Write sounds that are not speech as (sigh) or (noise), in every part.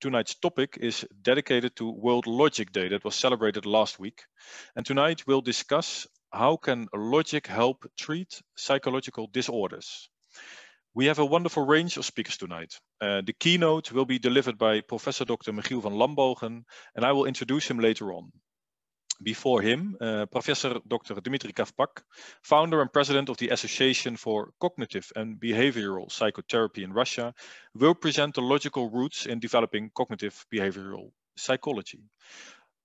tonight's topic is dedicated to World Logic Day that was celebrated last week. And tonight we'll discuss how can logic help treat psychological disorders. We have a wonderful range of speakers tonight. Uh, the keynote will be delivered by Professor Dr. Michiel van Lambalgen, and I will introduce him later on. Before him, uh, Professor Dr. Dmitry Kovpak, founder and president of the Association for Cognitive and Behavioral Psychotherapy in Russia, will present the logical roots in developing cognitive behavioral psychology.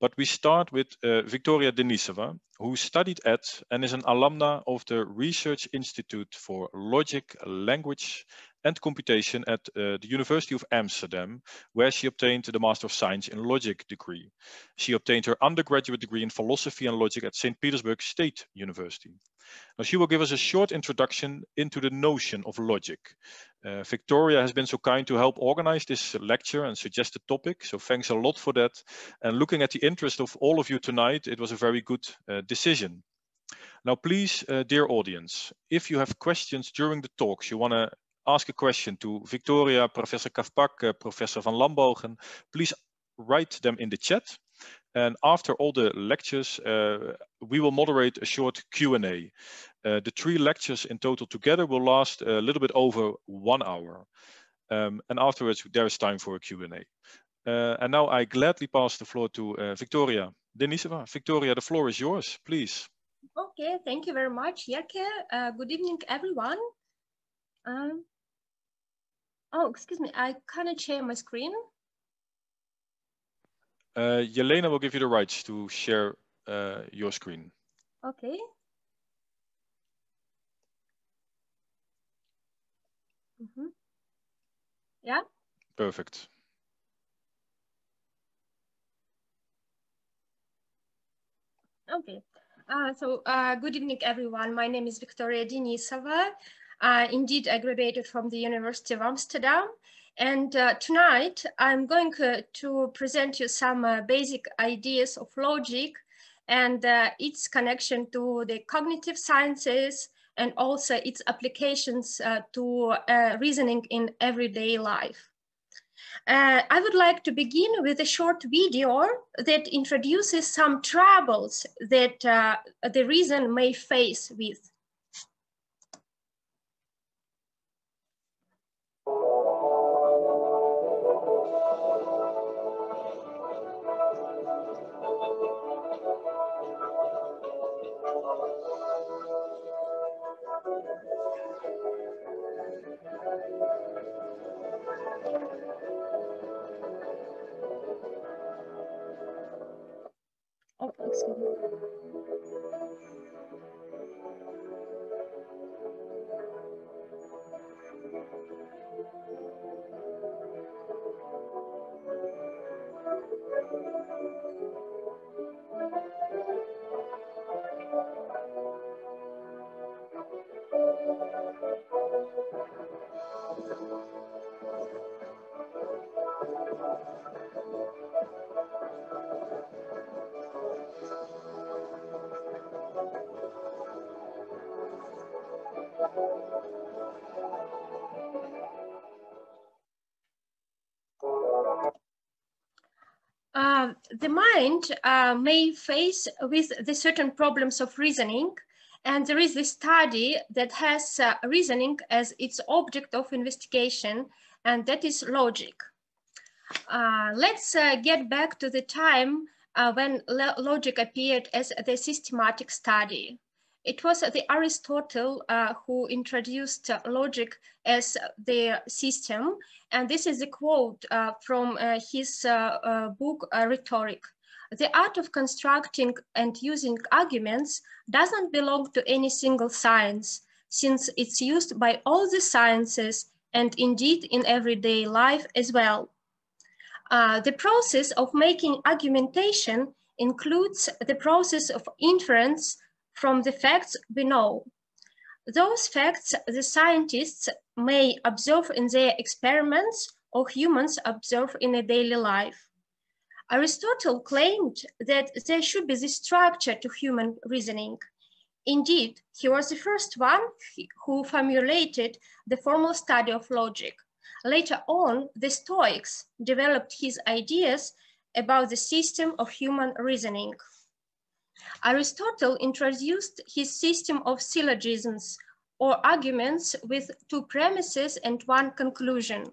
But we start with uh, Victoria Denisova, who studied at and is an alumna of the Research Institute for Logic, Language and computation at uh, the University of Amsterdam, where she obtained the Master of Science in Logic degree. She obtained her undergraduate degree in philosophy and logic at St. Petersburg State University. Now she will give us a short introduction into the notion of logic. Uh, Victoria has been so kind to help organize this lecture and suggest the topic, so thanks a lot for that. And looking at the interest of all of you tonight, it was a very good uh, decision. Now, please, uh, dear audience, if you have questions during the talks, you want to ask a question to Victoria, Professor Kovpak, uh, Professor Van Lambalgen, please write them in the chat. And after all the lectures, uh, we will moderate a short Q&A. Uh, the three lectures in total together will last a little bit over one hour. Um, and afterwards, there is time for a Q&A. And now I gladly pass the floor to Victoria Denisova. Victoria, the floor is yours, please. Okay, thank you very much, Jerke. Uh, good evening, everyone. Um, Oh, excuse me, I cannot share my screen. Uh, Yelena will give you the rights to share uh, your screen. Okay. Mm -hmm. Yeah. Perfect. Okay. Uh, so uh, good evening, everyone. My name is Victoria Denisova uh, indeed I graduated from the University of Amsterdam. And uh, tonight I'm going uh, to present you some uh, basic ideas of logic and uh, its connection to the cognitive sciences and also its applications uh, to reasoning in everyday life. I would like to begin with a short video that introduces some troubles that the reason may face with Oh, excuse me. Uh, the mind uh, may face with the certain problems of reasoning and there is this study that has uh, reasoning as its object of investigation and that is logic. Uh, let's uh, get back to the time uh, when logic appeared as the systematic study. It was the Aristotle uh, who introduced logic as the system. And this is a quote uh, from uh, his uh, book, Rhetoric. The art of constructing and using arguments doesn't belong to any single science, since it's used by all the sciences and indeed in everyday life as well. Uh, the process of making argumentation includes the process of inference from the facts we know. Those facts the scientists may observe in their experiments or humans observe in a daily life. Aristotle claimed that there should be this structure to human reasoning. Indeed, he was the first one who formulated the formal study of logic. Later on, the Stoics developed his ideas about the system of human reasoning. Aristotle introduced his system of syllogisms or arguments with two premises and one conclusion.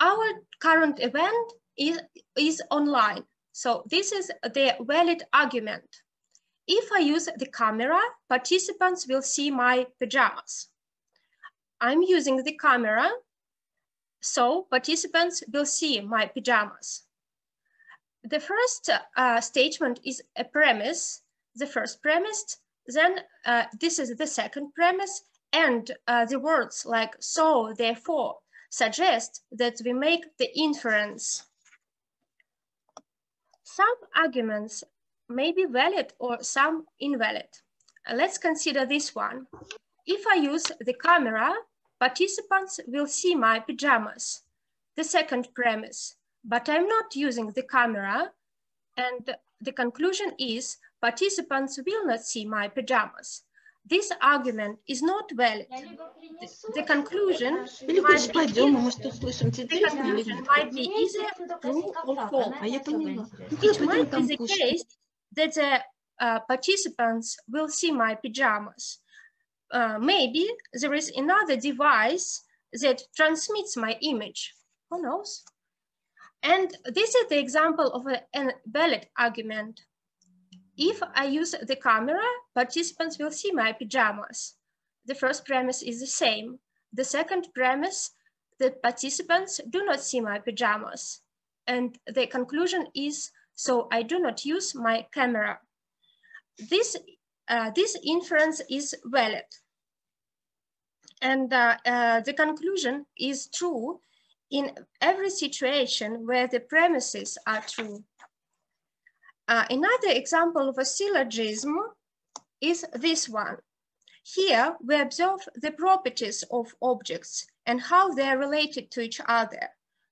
Our current event is, is online. So this is the valid argument. If I use the camera, participants will see my pajamas. I'm using the camera, so participants will see my pajamas. The first uh, statement is a premise, the first premise, then uh, this is the second premise, and uh, the words like so, therefore, suggest that we make the inference. Some arguments may be valid or some invalid. Let's consider this one. If I use the camera, participants will see my pajamas. The second premise, but I'm not using the camera and the conclusion is participants will not see my pajamas. This argument is not valid. The, the conclusion, might be, the conclusion might be either true or false. It might be the case that the uh, participants will see my pajamas. Uh, maybe there is another device that transmits my image. Who knows? And this is the example of a, a valid argument. If I use the camera, participants will see my pajamas. The first premise is the same. The second premise, the participants do not see my pajamas. And the conclusion is so I do not use my camera. This, uh, this inference is valid. And uh, uh, the conclusion is true in every situation where the premises are true. Uh, another example of a syllogism is this one. Here we observe the properties of objects and how they are related to each other.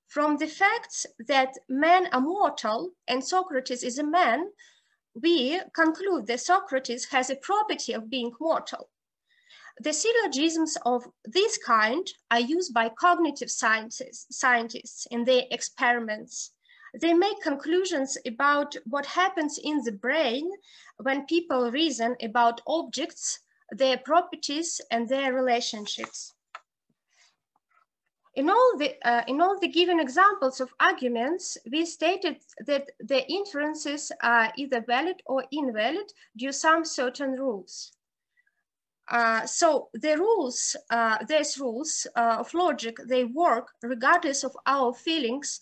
From the facts that men are mortal and Socrates is a man, we conclude that Socrates has a property of being mortal. The syllogisms of this kind are used by cognitive scientists, scientists in their experiments. They make conclusions about what happens in the brain when people reason about objects, their properties, and their relationships. In all, the, uh, in all the given examples of arguments, we stated that the inferences are either valid or invalid due some certain rules. Uh, so the rules, uh, these rules uh, of logic, they work regardless of our feelings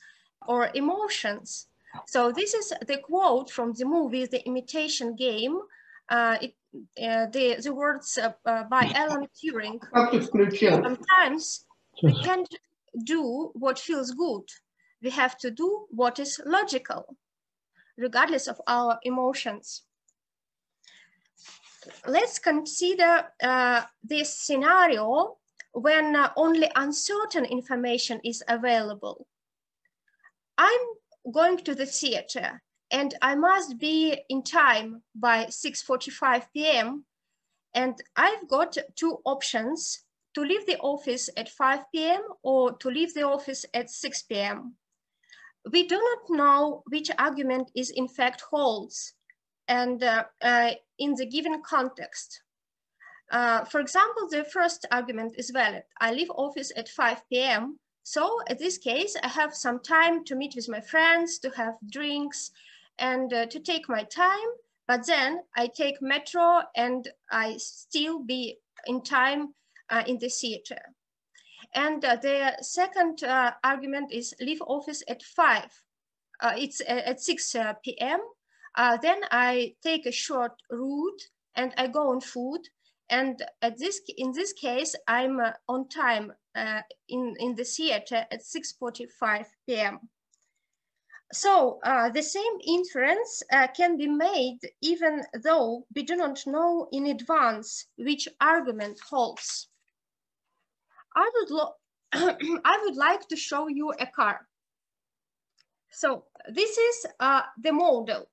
or emotions. So this is the quote from the movie, The Imitation Game. Uh, it, uh, the, the words by Alan Turing. Sometimes we can't do what feels good. We have to do what is logical, regardless of our emotions. Let's consider uh, this scenario when uh, only uncertain information is available. I'm going to the theater and I must be in time by 6.45 p.m. And I've got two options to leave the office at 5 p.m. or to leave the office at 6 p.m. We do not know which argument is in fact holds and uh, uh, in the given context. Uh, for example, the first argument is valid. I leave office at 5 p.m. So in this case, I have some time to meet with my friends, to have drinks and uh, to take my time. But then I take metro and I still be in time in the theater. And uh, the second uh, argument is leave office at five. it's at 6 p.m. then I take a short route and I go on foot and at this in this case i'm uh, on time uh, in in the theater at 6:45 p.m. So uh, the same inference can be made even though we do not know in advance which argument holds. I would, (clears throat) I would like to show you a car. So this is uh, the model.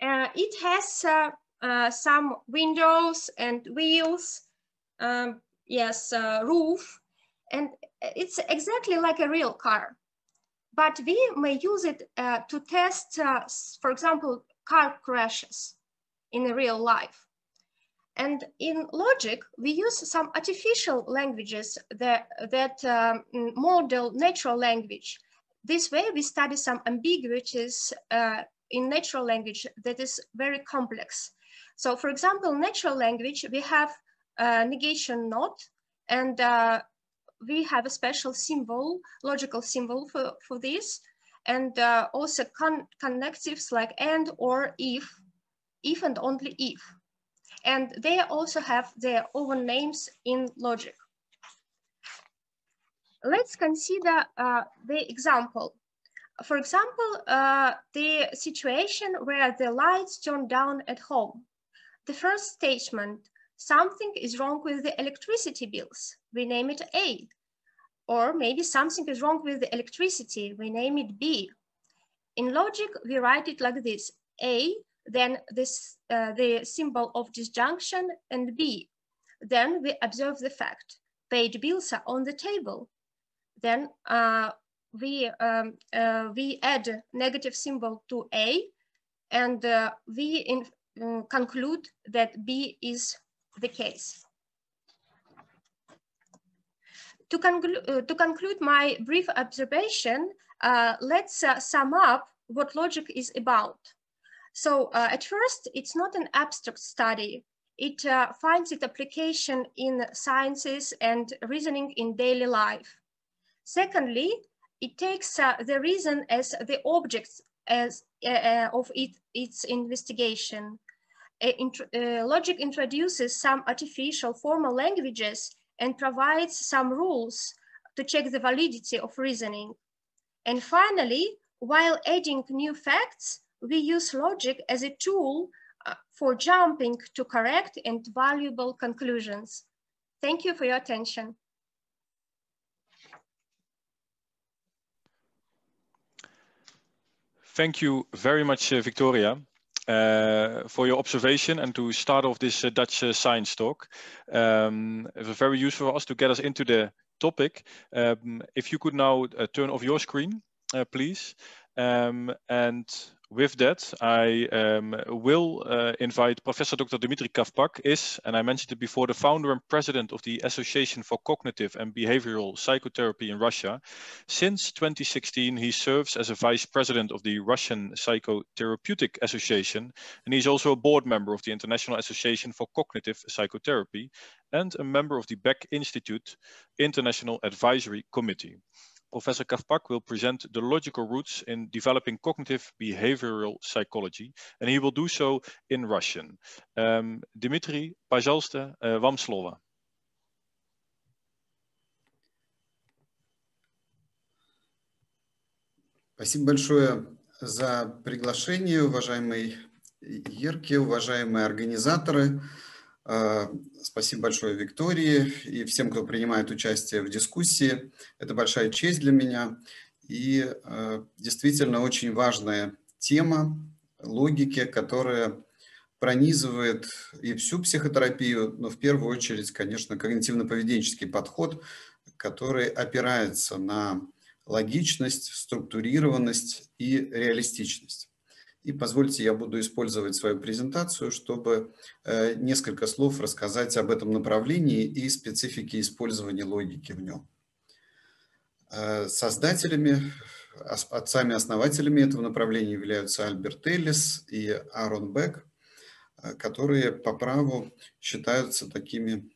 Uh, it has uh, uh some windows and wheels, um, yes, uh, roof, And it's exactly like a real car. But we may use it to test, for example, car crashes in real life. And in logic, we use some artificial languages that, that um, model natural language. This way, we study some ambiguities uh, in natural language that is very complex. So for example, natural language, we have a negation not, and uh, we have a special symbol, logical symbol for, for this, and uh, also con connectives like and or if, if and only if. And they also have their own names in logic. Let's consider uh, the example. For example, uh, the situation where the lights turn down at home. The first statement, something is wrong with the electricity bills. We name it A. Or maybe something is wrong with the electricity. We name it B. In logic, we write it like this, A, then this, uh, the symbol of disjunction and B. Then we observe the fact, paid bills are on the table. Then uh, we, um, uh, we add negative symbol to A and uh, we in, um, conclude that B is the case. To, conclu uh, to conclude my brief observation, uh, let's sum up what logic is about. So uh, at first, it's not an abstract study. It finds its application in sciences and reasoning in daily life. Secondly, it takes uh, the reason as the object as, uh, uh of it, its investigation. Int uh, logic introduces some artificial formal languages and provides some rules to check the validity of reasoning. And finally, while adding new facts, we use logic as a tool uh, for jumping to correct and valuable conclusions. Thank you for your attention. Thank you very much, uh, Victoria. Uh, for your observation and to start off this uh, Dutch uh, science talk. Um, it was very useful for us to get us into the topic. Um, if you could now uh, turn off your screen, please. Um, and with that, I um, will uh, invite Professor Dr. Dmitry Kovpak is, and I mentioned it before, the founder and president of the Association for Cognitive and Behavioral Psychotherapy in Russia. Since 2016, he serves as a vice president of the Russian Psychotherapeutic Association, and he's also a board member of the International Association for Cognitive Psychotherapy and a member of the Beck Institute International Advisory Committee. Professor Kovpak will present the logical roots in developing cognitive behavioral psychology, and he will do so in Russian. Um, Dmitry, пожалуйста, uh, вам слово. Спасибо большое за приглашение, уважаемый Ерки, уважаемые организаторы. А, спасибо большое Виктории и всем, кто принимает участие в дискуссии. Это большая честь для меня. И а, действительно очень важная тема логики, которая пронизывает и всю психотерапию, но в первую очередь, конечно, когнитивно-поведенческий подход, который опирается на логичность, структурированность и реалистичность. И позвольте, я буду использовать свою презентацию, чтобы э, несколько слов рассказать об этом направлении и специфике использования логики в нем. Э, создателями, отцами-основателями этого направления являются Альберт Эллис и Аарон Бек, э, которые по праву считаются такими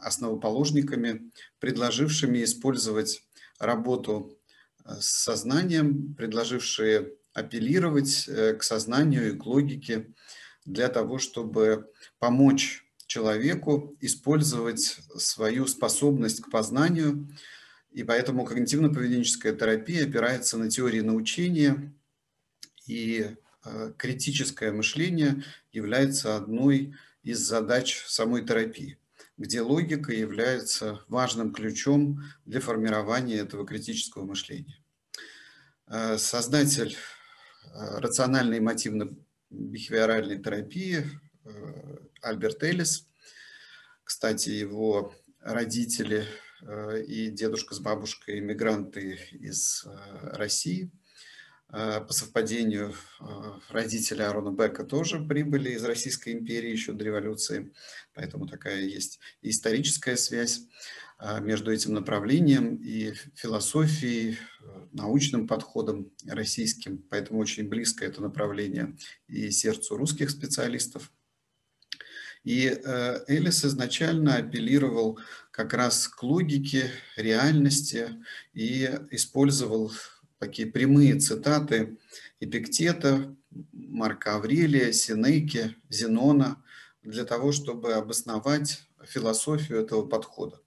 основоположниками, предложившими использовать работу с сознанием, предложившие апеллировать э, к сознанию и к логике для того, чтобы помочь человеку использовать свою способность к познанию. И поэтому когнитивно-поведенческая терапия опирается на теории научения, и э, критическое мышление является одной из задач самой терапии, где логика является важным ключом для формирования этого критического мышления. Э, создатель рациональной эмотивно-бихевиоральной терапии э, Альберт Эллис. Кстати, его родители и дедушка с бабушкой мигранты из России. По совпадению родители Арона Бека тоже прибыли из Российской империи еще до революции, поэтому такая есть историческая связь. Между этим направлением и философией, э, научным подходом российским, поэтому очень близко это направление и сердцу русских специалистов. И э, Элис изначально апеллировал как раз к логике, реальности и использовал такие прямые цитаты Эпиктета, Марка Аврелия, Синеки, Зенона для того, чтобы обосновать философию этого подхода.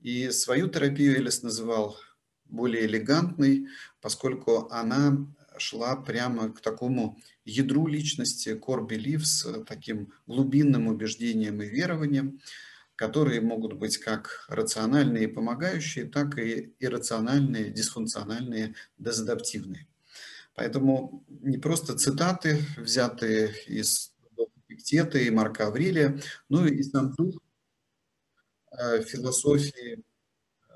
И свою терапию Элис называл более элегантной, поскольку она шла прямо к такому ядру личности, core beliefs, таким глубинным убеждениям и верованиям, которые могут быть как рациональные и помогающие, так и иррациональные, дисфункциональные, дезадаптивные. Поэтому не просто цитаты, взятые из Эпиктета и Марка Аврелия, но и сам дух Э, философии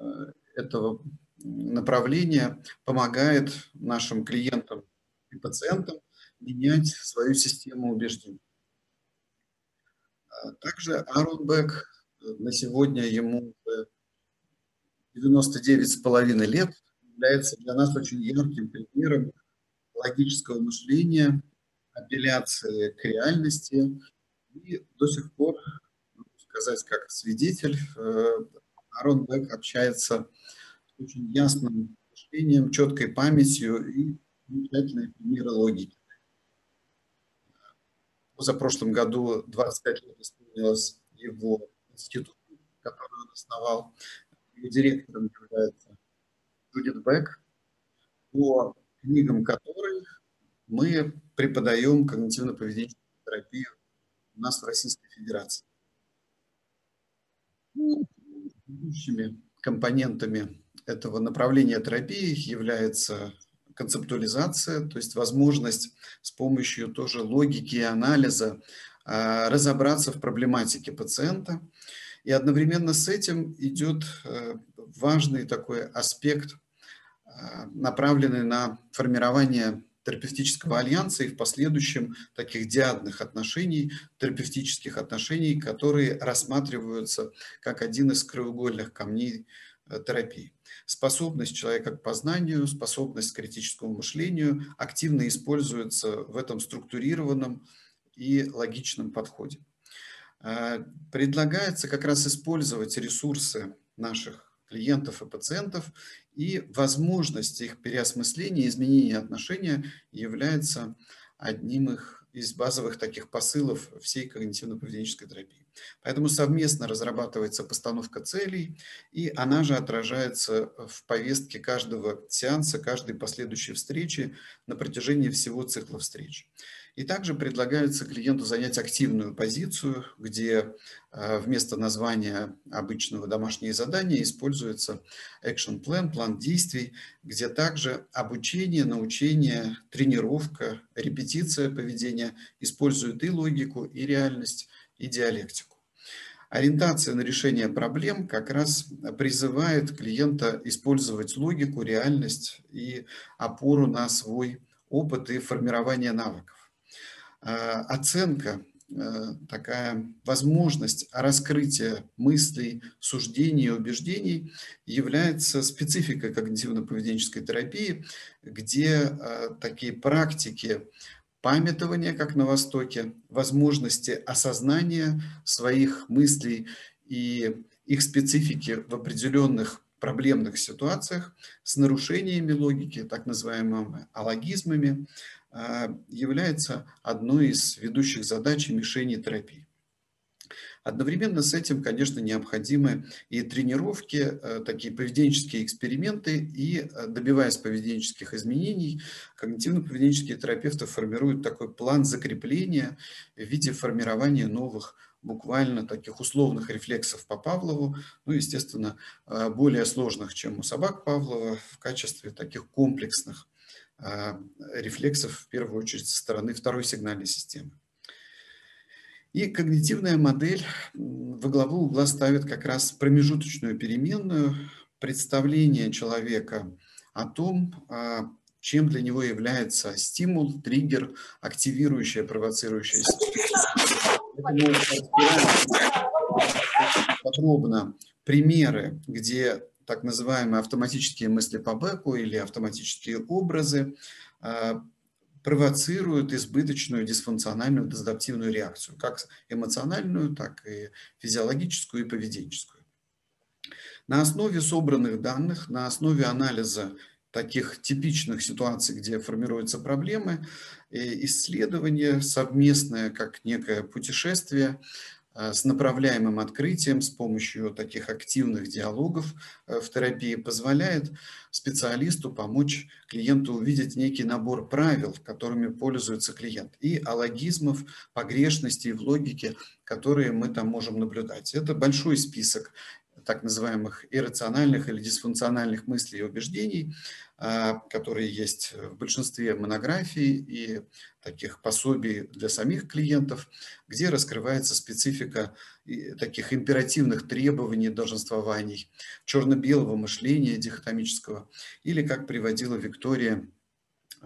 э, этого направления помогает нашим клиентам и пациентам менять свою систему убеждений. А также Арон Бек, на сегодня ему 99,5 лет, является для нас очень ярким примером логического мышления, апелляции к реальности. И до сих пор сказать, как свидетель, э, Арон Бек общается с очень ясным мышлением, четкой памятью и замечательные примеры логики. За прошлом году 25 лет исполнилось его институт, который он основал. Его директором является Джудит Бек, по книгам которой мы преподаем когнитивно-поведенческую терапию у нас в Российской Федерации. Ведущими компонентами этого направления терапии является концептуализация, то есть возможность с помощью тоже логики и анализа а, разобраться в проблематике пациента. И одновременно с этим идет э, важный такой аспект, а, направленный на формирование терапевтического альянса и в последующем таких диадных отношений, терапевтических отношений, которые рассматриваются как один из краеугольных камней терапии. Способность человека к познанию, способность к критическому мышлению активно используется в этом структурированном и логичном подходе. Э, предлагается как раз использовать ресурсы наших клиентов и пациентов и возможность их переосмысления, изменения отношения является одним из базовых таких посылов всей когнитивно-поведенческой терапии. Поэтому совместно разрабатывается постановка целей, и она же отражается в повестке каждого сеанса, каждой последующей встречи на протяжении всего цикла встреч. И также предлагается клиенту занять активную позицию, где а, вместо названия обычного домашнее задание используется action plan, план действий, где также обучение, научение, тренировка, репетиция поведения используют и логику, и реальность, и диалектику. Ориентация на решение проблем как раз призывает клиента использовать логику, реальность и опору на свой опыт и формирование навыков. Э, оценка, э, такая возможность раскрытия мыслей, суждений, убеждений является спецификой когнитивно-поведенческой терапии, где э, такие практики памятования, как на Востоке, возможности осознания своих мыслей и их специфики в определенных проблемных ситуациях с нарушениями логики, так называемыми алогизмами, а, является одной из ведущих задач и мишеней терапии. Одновременно с этим, конечно, необходимы и тренировки, э, такие поведенческие эксперименты, и э, добиваясь поведенческих изменений, когнитивно-поведенческие терапевты формируют такой план закрепления в виде формирования новых буквально таких условных рефлексов по Павлову, ну, естественно, э, более сложных, чем у собак Павлова, в качестве таких комплексных рефлексов, в первую очередь, со стороны второй сигнальной системы. И когнитивная модель во главу угла ставит как раз промежуточную переменную, представление человека о том, а, чем для него является стимул, триггер, активирующая, провоцирующая подробно примеры, где так называемые автоматические мысли по бэку или автоматические образы а, провоцируют избыточную дисфункциональную дезадаптивную реакцию, как эмоциональную, так и физиологическую и поведенческую. На основе собранных данных, на основе анализа таких типичных ситуаций, где формируются проблемы, исследование совместное, как некое путешествие, с направляемым открытием с помощью таких активных диалогов э, в терапии позволяет специалисту помочь клиенту увидеть некий набор правил, которыми пользуется клиент, и алогизмов, погрешностей в логике, которые мы там можем наблюдать. Это большой список так называемых иррациональных или дисфункциональных мыслей и убеждений, а, которые есть в большинстве монографий и таких пособий для самих клиентов, где раскрывается специфика таких императивных требований долженствований, черно-белого мышления дихотомического, или, как приводила Виктория,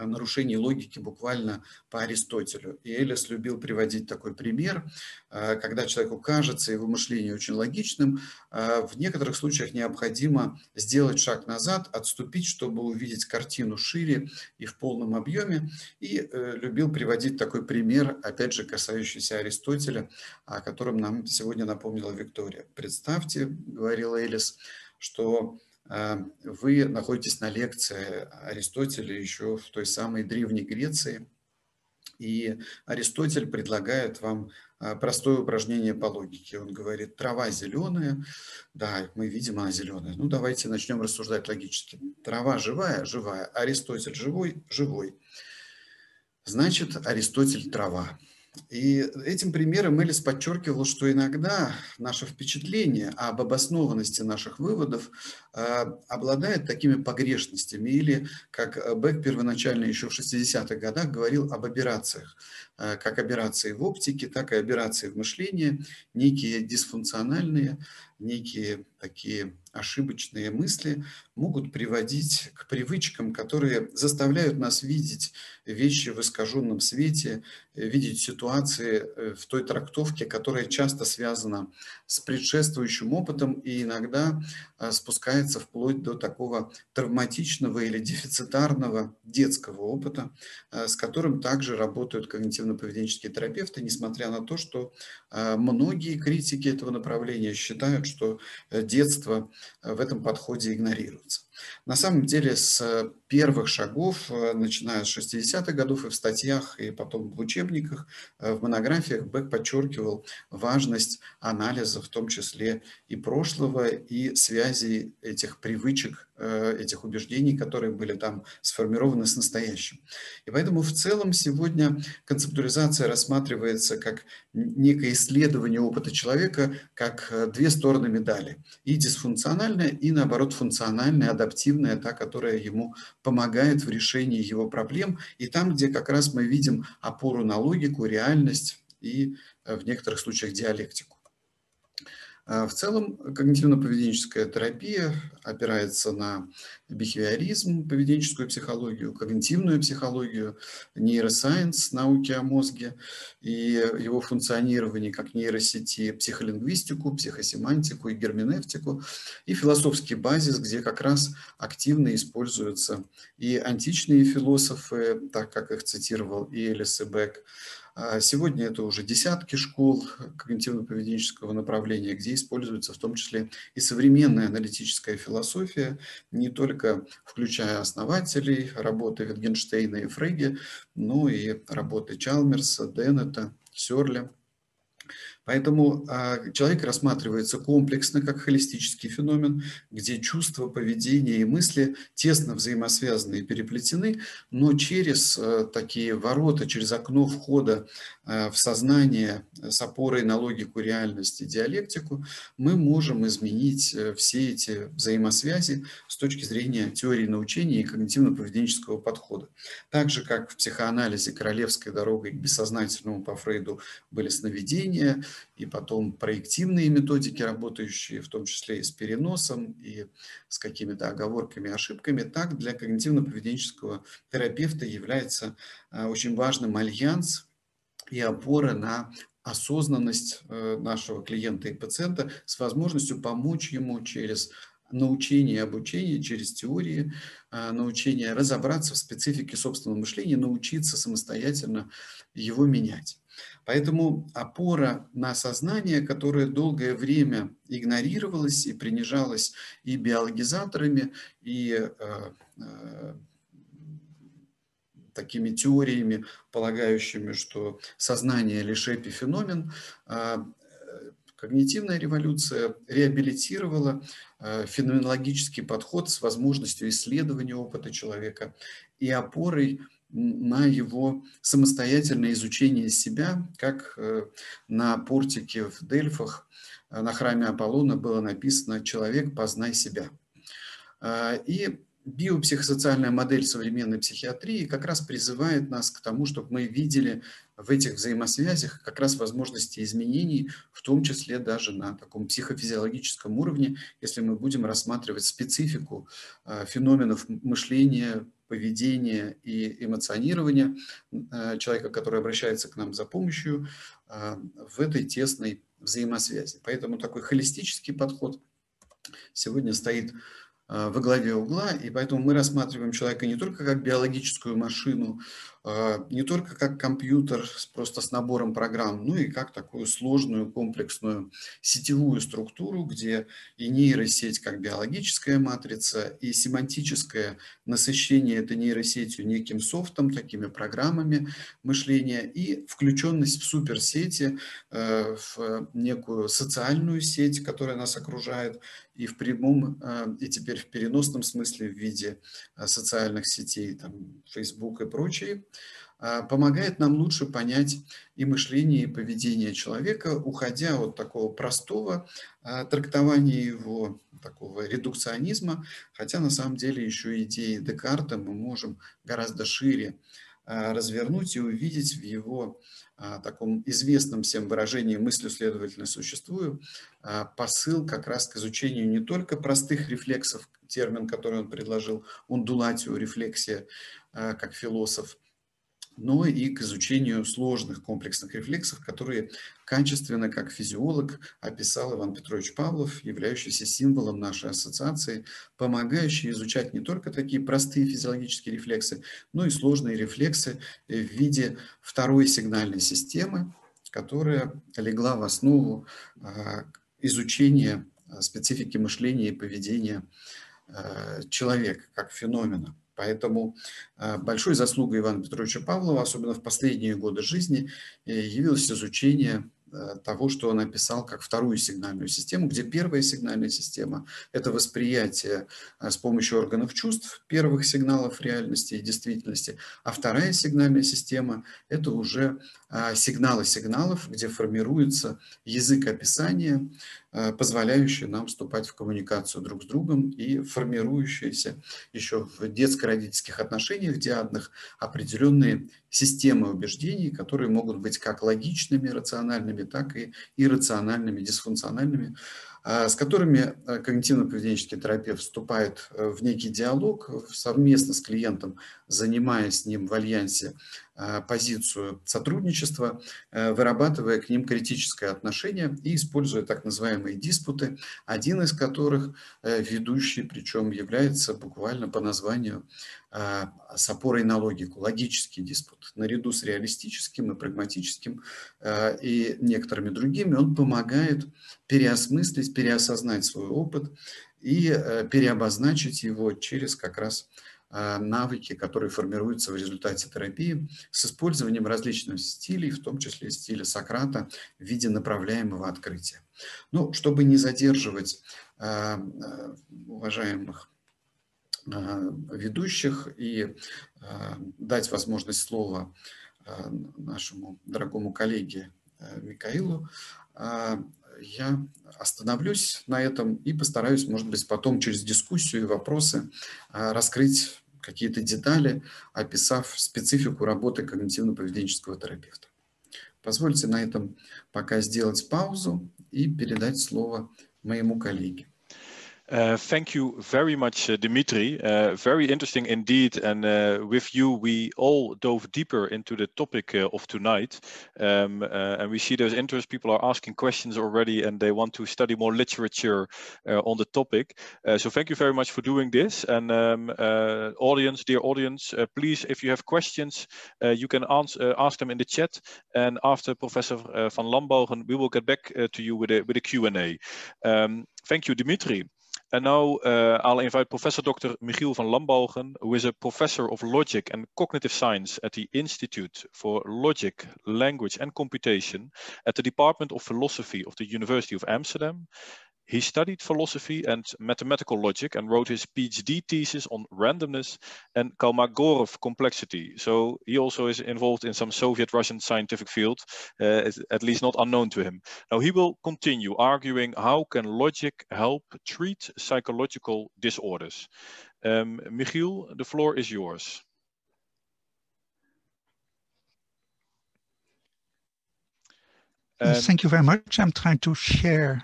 нарушений логики буквально по Аристотелю. И Элис любил приводить такой пример, э, когда человеку кажется его мышление очень логичным, э, в некоторых случаях необходимо сделать шаг назад, отступить, чтобы увидеть картину шире и в полном объеме. И э, любил приводить такой пример, опять же, касающийся Аристотеля, о котором нам сегодня напомнила Виктория. Представьте, говорил Элис, что вы находитесь на лекции Аристотеля еще в той самой Древней Греции, и Аристотель предлагает вам а, простое упражнение по логике. Он говорит, трава зеленая, да, мы видим, она зеленая. Ну, давайте начнем рассуждать логически. Трава живая, живая, Аристотель живой, живой. Значит, Аристотель трава. И этим примером Элис подчеркивал, что иногда наше впечатление об обоснованности наших выводов э, обладает такими погрешностями, или, как Бек первоначально еще в 60-х годах говорил об операциях, э, как операции в оптике, так и операции в мышлении, некие дисфункциональные, некие такие ошибочные мысли могут приводить к привычкам, которые заставляют нас видеть вещи в искаженном свете, э, видеть ситуации э, в той трактовке, которая часто связана с предшествующим опытом и иногда э, спускается вплоть до такого травматичного или дефицитарного детского опыта, с которым также работают когнитивно-поведенческие терапевты, несмотря на то, что многие критики этого направления считают, что детство в этом подходе игнорируется. На самом деле с первых шагов, э, начиная с 60-х годов и в статьях, и потом в учебниках, э, в монографиях Бек подчеркивал важность анализа, в том числе и прошлого, и связи этих привычек, э, этих убеждений, которые были там сформированы с настоящим. И поэтому в целом сегодня концептуализация рассматривается как некое исследование опыта человека, как две стороны медали. И дисфункциональная, и наоборот функциональная, адаптивная, та, которая ему помогает в решении его проблем. И там, где как раз мы видим опору на логику, реальность и э, в некоторых случаях диалектику. А, в целом когнитивно-поведенческая терапия опирается на бихевиоризм, поведенческую психологию, когнитивную психологию, нейросайенс, науки о мозге и его функционировании как нейросети, психолингвистику, психосемантику и герменевтику, и философский базис, где как раз активно используются и античные философы, так как их цитировал и Элис и Бек, сегодня это уже десятки школ когнитивно-поведенческого направления, где используется в том числе и современная аналитическая философия, не только включая основателей работы Витгенштейна и Фрейги, но и работы Чалмерса, Деннета, Сёрля. Поэтому а, человек рассматривается комплексно, как холистический феномен, где чувства, поведение и мысли тесно взаимосвязаны и переплетены, но через а, такие ворота, через окно входа а, в сознание с опорой на логику реальности, диалектику, мы можем изменить э, все эти взаимосвязи с точки зрения теории научения и когнитивно-поведенческого подхода. Так же, как в психоанализе королевской дорогой к бессознательному по Фрейду были сновидения, и потом проективные методики, работающие в том числе и с переносом, и с какими-то оговорками, ошибками, так для когнитивно-поведенческого терапевта является а, очень важным альянс и опора на осознанность э, нашего клиента и пациента с возможностью помочь ему через научение и обучение, через теории а, научения разобраться в специфике собственного мышления, научиться самостоятельно его менять. Поэтому опора на сознание, которое долгое время игнорировалось и принижалось и биологизаторами, и э, э, такими теориями, полагающими, что сознание лишь эпифеномен, а, э, когнитивная революция реабилитировала э, феноменологический подход с возможностью исследования опыта человека и опорой на его самостоятельное изучение себя, как э, на портике в Дельфах э, на храме Аполлона было написано «Человек, познай себя». А, и биопсихосоциальная модель современной психиатрии как раз призывает нас к тому, чтобы мы видели в этих взаимосвязях как раз возможности изменений, в том числе даже на таком психофизиологическом уровне, если мы будем рассматривать специфику э, феноменов мышления, поведения и эмоционирования э, человека, который обращается к нам за помощью э, в этой тесной взаимосвязи. Поэтому такой холистический подход сегодня стоит во главе угла, и поэтому мы рассматриваем человека не только как биологическую машину, не только как компьютер просто с набором программ, но и как такую сложную комплексную сетевую структуру, где и нейросеть как биологическая матрица, и семантическое насыщение этой нейросетью неким софтом, такими программами мышления, и включенность в суперсети, э, в некую социальную сеть, которая нас окружает, и в прямом, э, и теперь в переносном смысле в виде э, социальных сетей, там, Facebook и прочие, а, помогает нам лучше понять и мышление, и поведение человека, уходя от такого простого а, трактования его, такого редукционизма, хотя на самом деле еще идеи Декарта мы можем гораздо шире а, развернуть и увидеть в его таком известном всем выражении «мыслью, следовательно, существую» посыл как раз к изучению не только простых рефлексов, термин, который он предложил, ундулатию, рефлексия, как философ, но и к изучению сложных комплексных рефлексов, которые качественно, как физиолог, описал Иван Петрович Павлов, являющийся символом нашей ассоциации, помогающий изучать не только такие простые физиологические рефлексы, но и сложные рефлексы в виде второй сигнальной системы, которая легла в основу а, изучения а, специфики мышления и поведения а, человека как феномена. Поэтому а, большой заслугой Ивана Петровича Павлова, особенно в последние годы жизни, э, явилось изучение Э, того, что он описал как вторую сигнальную систему, где первая сигнальная система – это восприятие э, с помощью органов чувств первых сигналов реальности и действительности, а вторая сигнальная система – это уже э, сигналы сигналов, где формируется язык описания, позволяющий нам вступать в коммуникацию друг с другом и формирующиеся еще в детско-родительских отношениях диадных определенные системы убеждений, которые могут быть как логичными, рациональными, так и иррациональными, дисфункциональными, а, с которыми э, когнитивно-поведенческий терапевт вступает э, в некий диалог совместно с клиентом, занимаясь с ним в альянсе позицию сотрудничества, э, вырабатывая к ним критическое отношение и используя так называемые диспуты, один из которых ведущий, причем является буквально по названию с опорой на логику, логический диспут, наряду с реалистическим и прагматическим и некоторыми другими, он помогает переосмыслить, переосознать свой опыт и э, переобозначить его через как раз навыки, которые формируются в результате терапии с использованием различных стилей, в том числе стиля Сократа в виде направляемого открытия. Ну, чтобы не задерживать уважаемых ведущих и дать возможность слова нашему дорогому коллеге Михаилу, я остановлюсь на этом и постараюсь, может быть, потом через дискуссию и вопросы раскрыть какие-то детали, описав специфику работы когнитивно-поведенческого терапевта. Позвольте на этом пока сделать паузу и передать слово моему коллеге. Uh, thank you very much, uh, Dimitri. Uh, very interesting indeed. And uh, with you, we all dove deeper into the topic uh, of tonight. Um, and we see there's interest. People are asking questions already and they want to study more literature on the topic. so thank you very much for doing this. And um, audience, dear audience, please, if you have questions, you can answer, ask them in the chat. And after Professor Van Lambalgen, we will get back to you with a, with a Q&A. Um, thank you, Dimitri. And now uh, I'll invite Professor Dr. Michiel van Lambalgen, who is a professor of logic and cognitive science at the Institute for Logic, Language and Computation at the Department of Philosophy of the University of Amsterdam. He studied philosophy and mathematical logic and wrote his PhD thesis on randomness and Kolmogorov complexity. So he also is involved in some Soviet Russian scientific field, uh, at least not unknown to him. Now he will continue arguing how can logic help treat psychological disorders. Um, Michiel, the floor is yours. Um, Thank you very much. I'm trying to share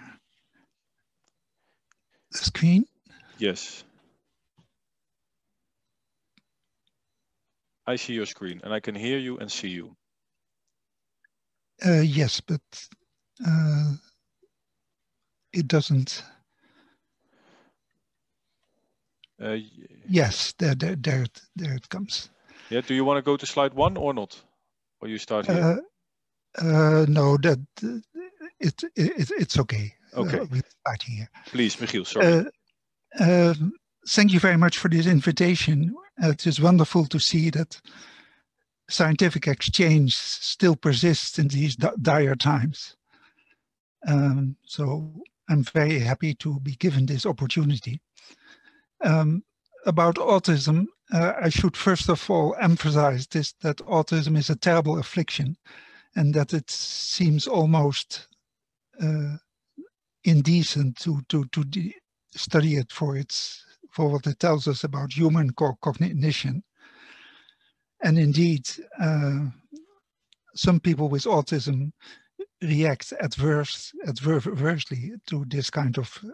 screen? Yes. I see your screen and I can hear you and see you. Uh, yes, but uh, it doesn't. Uh, yes, there, there, there, there it comes. Yeah. Do you want to go to slide one or not? Or you start here? Uh, uh, no, that it, it it's okay. Okay. Uh, starting here. Please, Michiel, sorry. Uh, um, thank you very much for this invitation. Uh, it is wonderful to see that scientific exchange still persists in these dire times. Um, so I'm very happy to be given this opportunity. Um, about autism, uh, I should first of all emphasize this, that autism is a terrible affliction and that it seems almost uh, indecent to to to study it for its for what it tells us about human co cognition. And indeed, uh, some people with autism react adverse, adversely to this kind of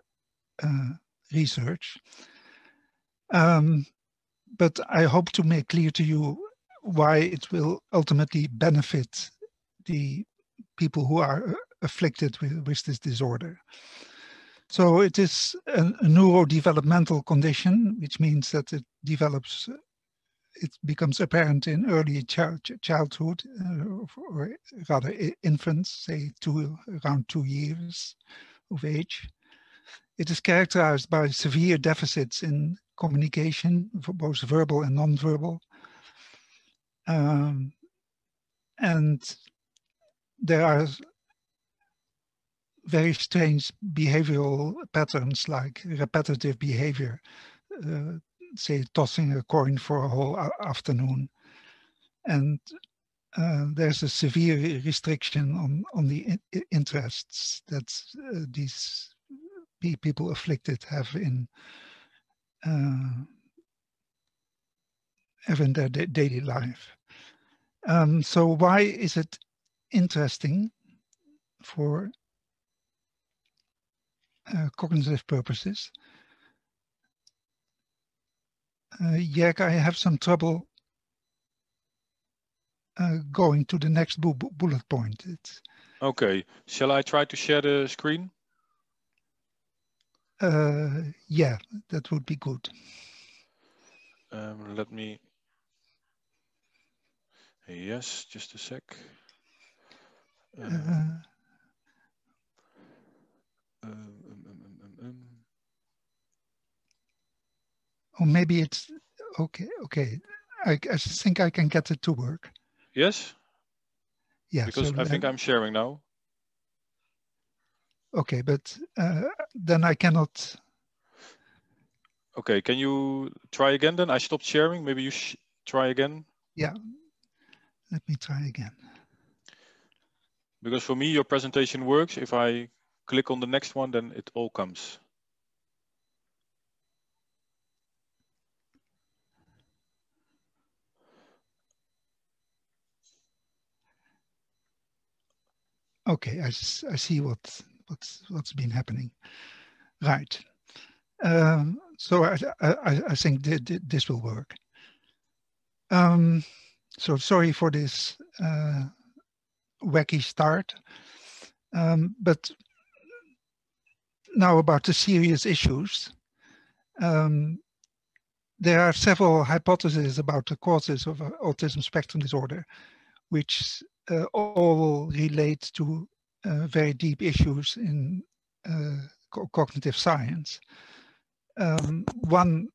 uh, research. Um, but I hope to make clear to you why it will ultimately benefit the people who are afflicted with, with this disorder. So it is a, a neurodevelopmental condition, which means that it develops, it becomes apparent in early child, childhood, uh, or rather infants, say two, around two years of age. It is characterized by severe deficits in communication, both verbal and nonverbal. Um, and there are very strange behavioral patterns like repetitive behavior, uh, say tossing a coin for a whole afternoon. And uh, there's a severe restriction on, on the in interests that uh, these people afflicted have in uh, have in their daily life. Um, so why is it interesting for cognitive purposes. Uh, Yerk, I have some trouble uh, going to the next bu bullet point. It's, okay, shall I try to share the screen? Uh, yeah, that would be good. Um, let me, yes, just a sec. Uh, or maybe it's okay, okay. I, I think I can get it to work. Yes? Yeah. Because so I think I'm sharing now. Okay, but uh, then I cannot. Okay, can you try again then? I stopped sharing. Maybe you sh try again. Yeah, let me try again. Because for me, your presentation works. If I click on the next one, then it all comes. Okay, I see what what's what's been happening. Right. Um, so I, I, I think th th this will work. Um, so sorry for this uh, wacky start. Um, but now about the serious issues. Um, there are several hypotheses about the causes of uh, autism spectrum disorder, which uh, all relate to uh, very deep issues in uh, co- cognitive science. Um, one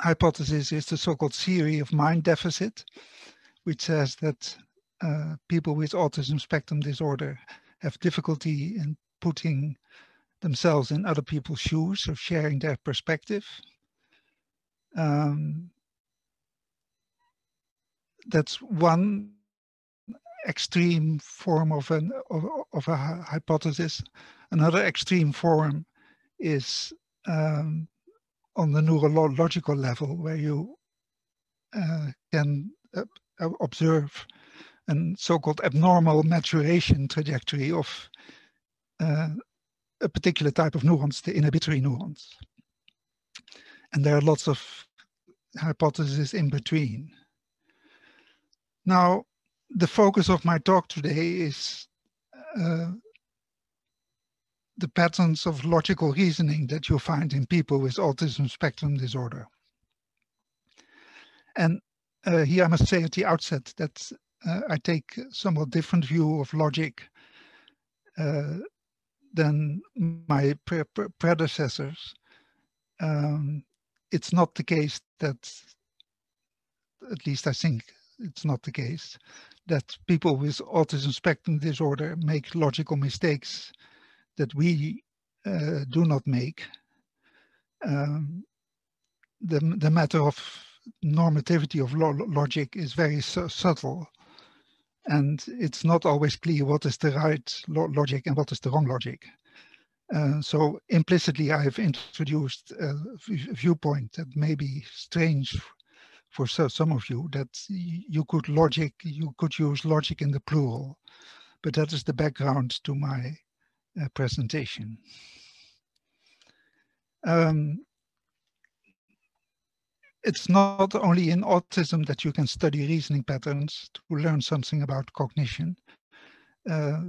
hypothesis is the so-called theory of mind deficit, which says that uh, people with autism spectrum disorder have difficulty in putting themselves in other people's shoes or sharing their perspective. Um, that's one extreme form of an of, of a hypothesis. Another extreme form is um, on the neurological level, where you uh, can uh, observe a so-called abnormal maturation trajectory of uh, a particular type of neurons, the inhibitory neurons. And there are lots of hypotheses in between. Now, the focus of my talk today is uh, the patterns of logical reasoning that you find in people with autism spectrum disorder. And uh, here I must say at the outset that uh, I take a somewhat different view of logic uh, than my pre pre predecessors. Um, it's not the case that, at least I think it's not the case, that people with autism spectrum disorder make logical mistakes that we uh, do not make. Um, the, the matter of normativity of lo logic is very su subtle and it's not always clear what is the right lo logic and what is the wrong logic. Uh, so implicitly, I have introduced a viewpoint that may be strange for so, some of you that you could logic, you could use logic in the plural, but that is the background to my uh, presentation. Um, it's not only in autism that you can study reasoning patterns to learn something about cognition. Uh,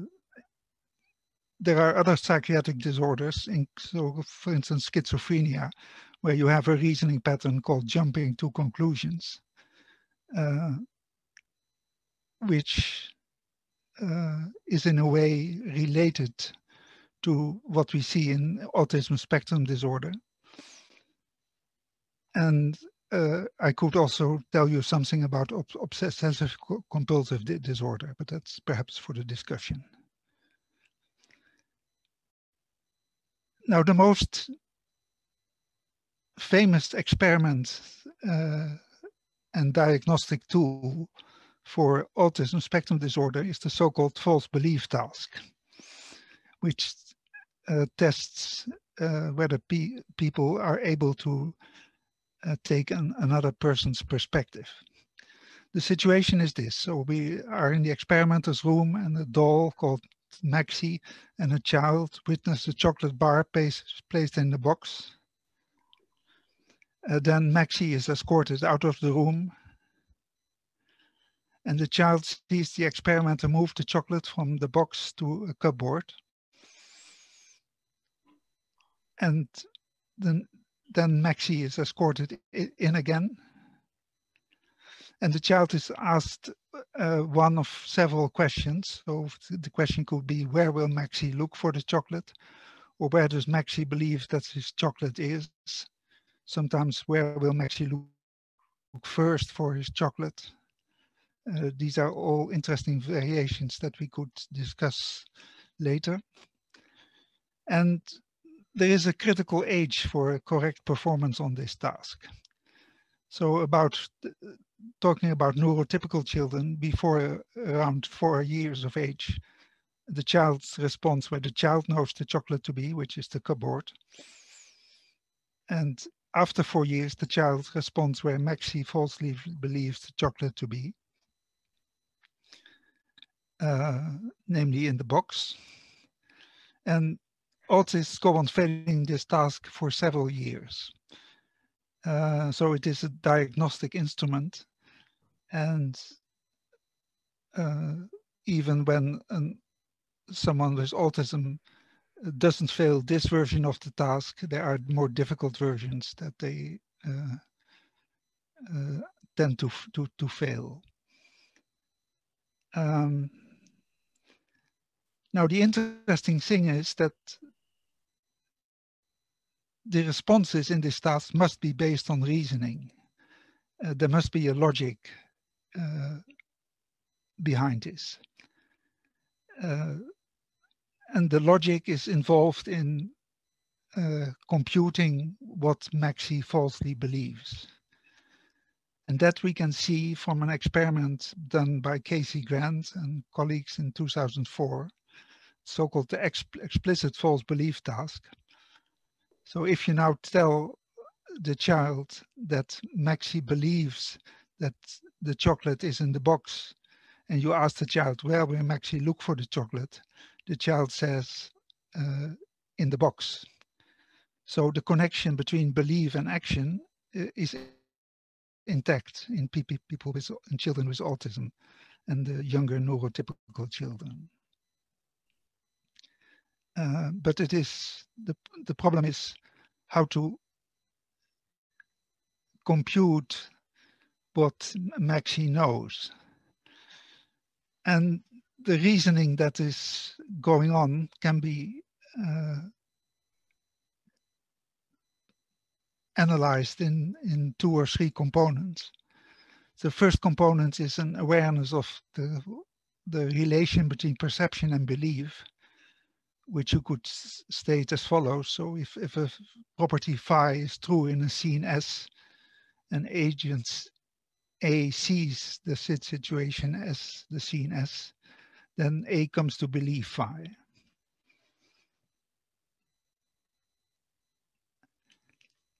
there are other psychiatric disorders, in, so for instance, schizophrenia, where you have a reasoning pattern called jumping to conclusions, uh, which uh, is in a way related to what we see in autism spectrum disorder. And uh, I could also tell you something about ob obsessive compulsive di disorder, but that's perhaps for the discussion. Now, the most famous experiment uh, and diagnostic tool for autism spectrum disorder is the so-called false belief task, which uh, tests uh, whether pe people are able to uh, take an, another person's perspective. The situation is this. So we are in the experimenter's room and a doll called Maxi and a child witness a chocolate bar place, placed in the box. Uh, then Maxi is escorted out of the room and the child sees the experimenter move the chocolate from the box to a cupboard. And then, then Maxi is escorted in again. And the child is asked uh, one of several questions. So the question could be, where will Maxi look for the chocolate? Or where does Maxi believe that his chocolate is? Sometimes where will Maxi look, first for his chocolate? Uh, these are all interesting variations that we could discuss later. And there is a critical age for correct performance on this task. So about talking about neurotypical children before around four years of age, the child's response where the child knows the chocolate to be, which is the cupboard. And after four years, the child responds where Maxi falsely believes the chocolate to be, uh, namely in the box. And autists go on failing this task for several years. Uh, so it is a diagnostic instrument and uh, even when an, someone with autism doesn't fail this version of the task, there are more difficult versions that they uh, uh, tend to, to, to fail. Um, now, the interesting thing is that the responses in this task must be based on reasoning. Uh, there must be a logic uh, behind this. And the logic is involved in uh, computing what Maxi falsely believes. And that we can see from an experiment done by Casey Grant and colleagues in 2004, so-called the exp explicit false belief task. So if you now tell the child that Maxi believes that the chocolate is in the box and you ask the child, where will Maxi look for the chocolate? The child says, uh, in the box. So the connection between belief and action uh, is intact in people with in children with autism and the younger neurotypical children. Uh, but it is the the problem is how to compute what Maxi knows. And the reasoning that is going on can be uh, analyzed in, in two or three components. The first component is an awareness of the, the relation between perception and belief, which you could state as follows. So if, if a property phi is true in a scene S, and agent A sees the situation as the scene S, then A comes to believe phi.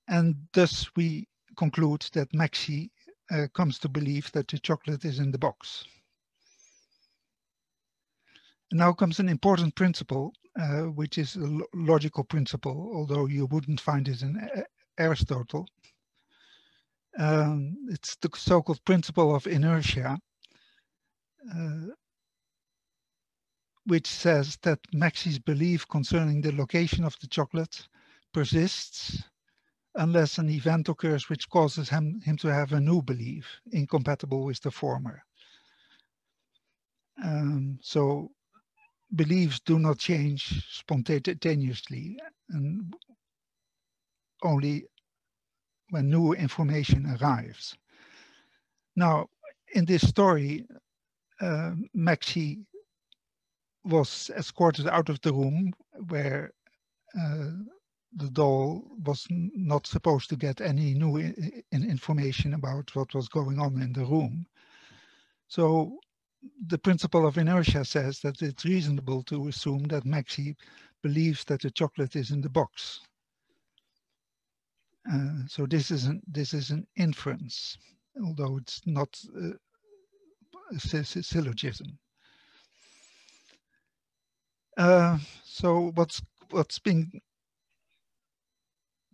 And thus we conclude that Maxi uh, comes to believe that the chocolate is in the box. And now comes an important principle, uh, which is a logical principle, although you wouldn't find it in Aristotle. Um, it's the so-called principle of inertia, uh, which says that Maxi's belief concerning the location of the chocolate persists unless an event occurs which causes him, him to have a new belief incompatible with the former. Um, so beliefs do not change spontaneously and only when new information arrives. Now, in this story, uh, Maxi was escorted out of the room where uh, the doll was not supposed to get any new information about what was going on in the room. So the principle of inertia says that it's reasonable to assume that Maxi believes that the chocolate is in the box. Uh, so this is an this is an inference, although it's not uh, a syllogism. Uh, so what's what's been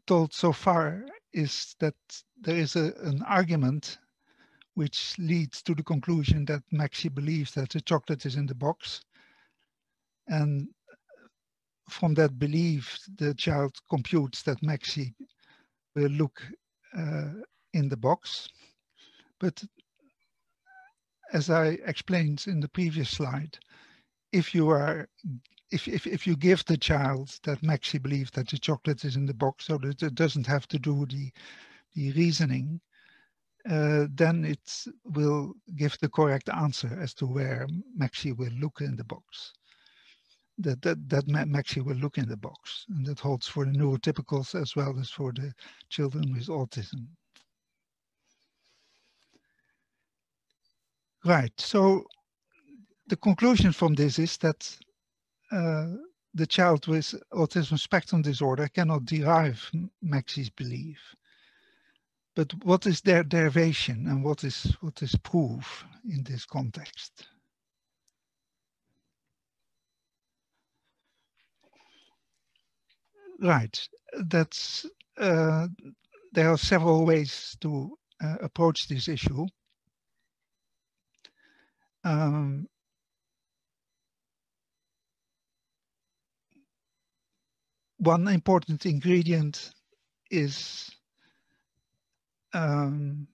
told so far is that there is a, an argument which leads to the conclusion that Maxi believes that the chocolate is in the box. And from that belief, the child computes that Maxi will look uh, in the box. But as I explained in the previous slide, if you are if, if, if you give the child that Maxi believes that the chocolate is in the box so that it doesn't have to do the, the reasoning, uh, then it will give the correct answer as to where Maxi will look in the box. That, that, that Maxi will look in the box. And that holds for the neurotypicals as well as for the children with autism. Right, so the conclusion from this is that uh, the child with autism spectrum disorder cannot derive Maxi's belief. But what is their derivation and what is what is proof in this context? Right, that's uh, there are several ways to uh, approach this issue. Um, one important ingredient is um,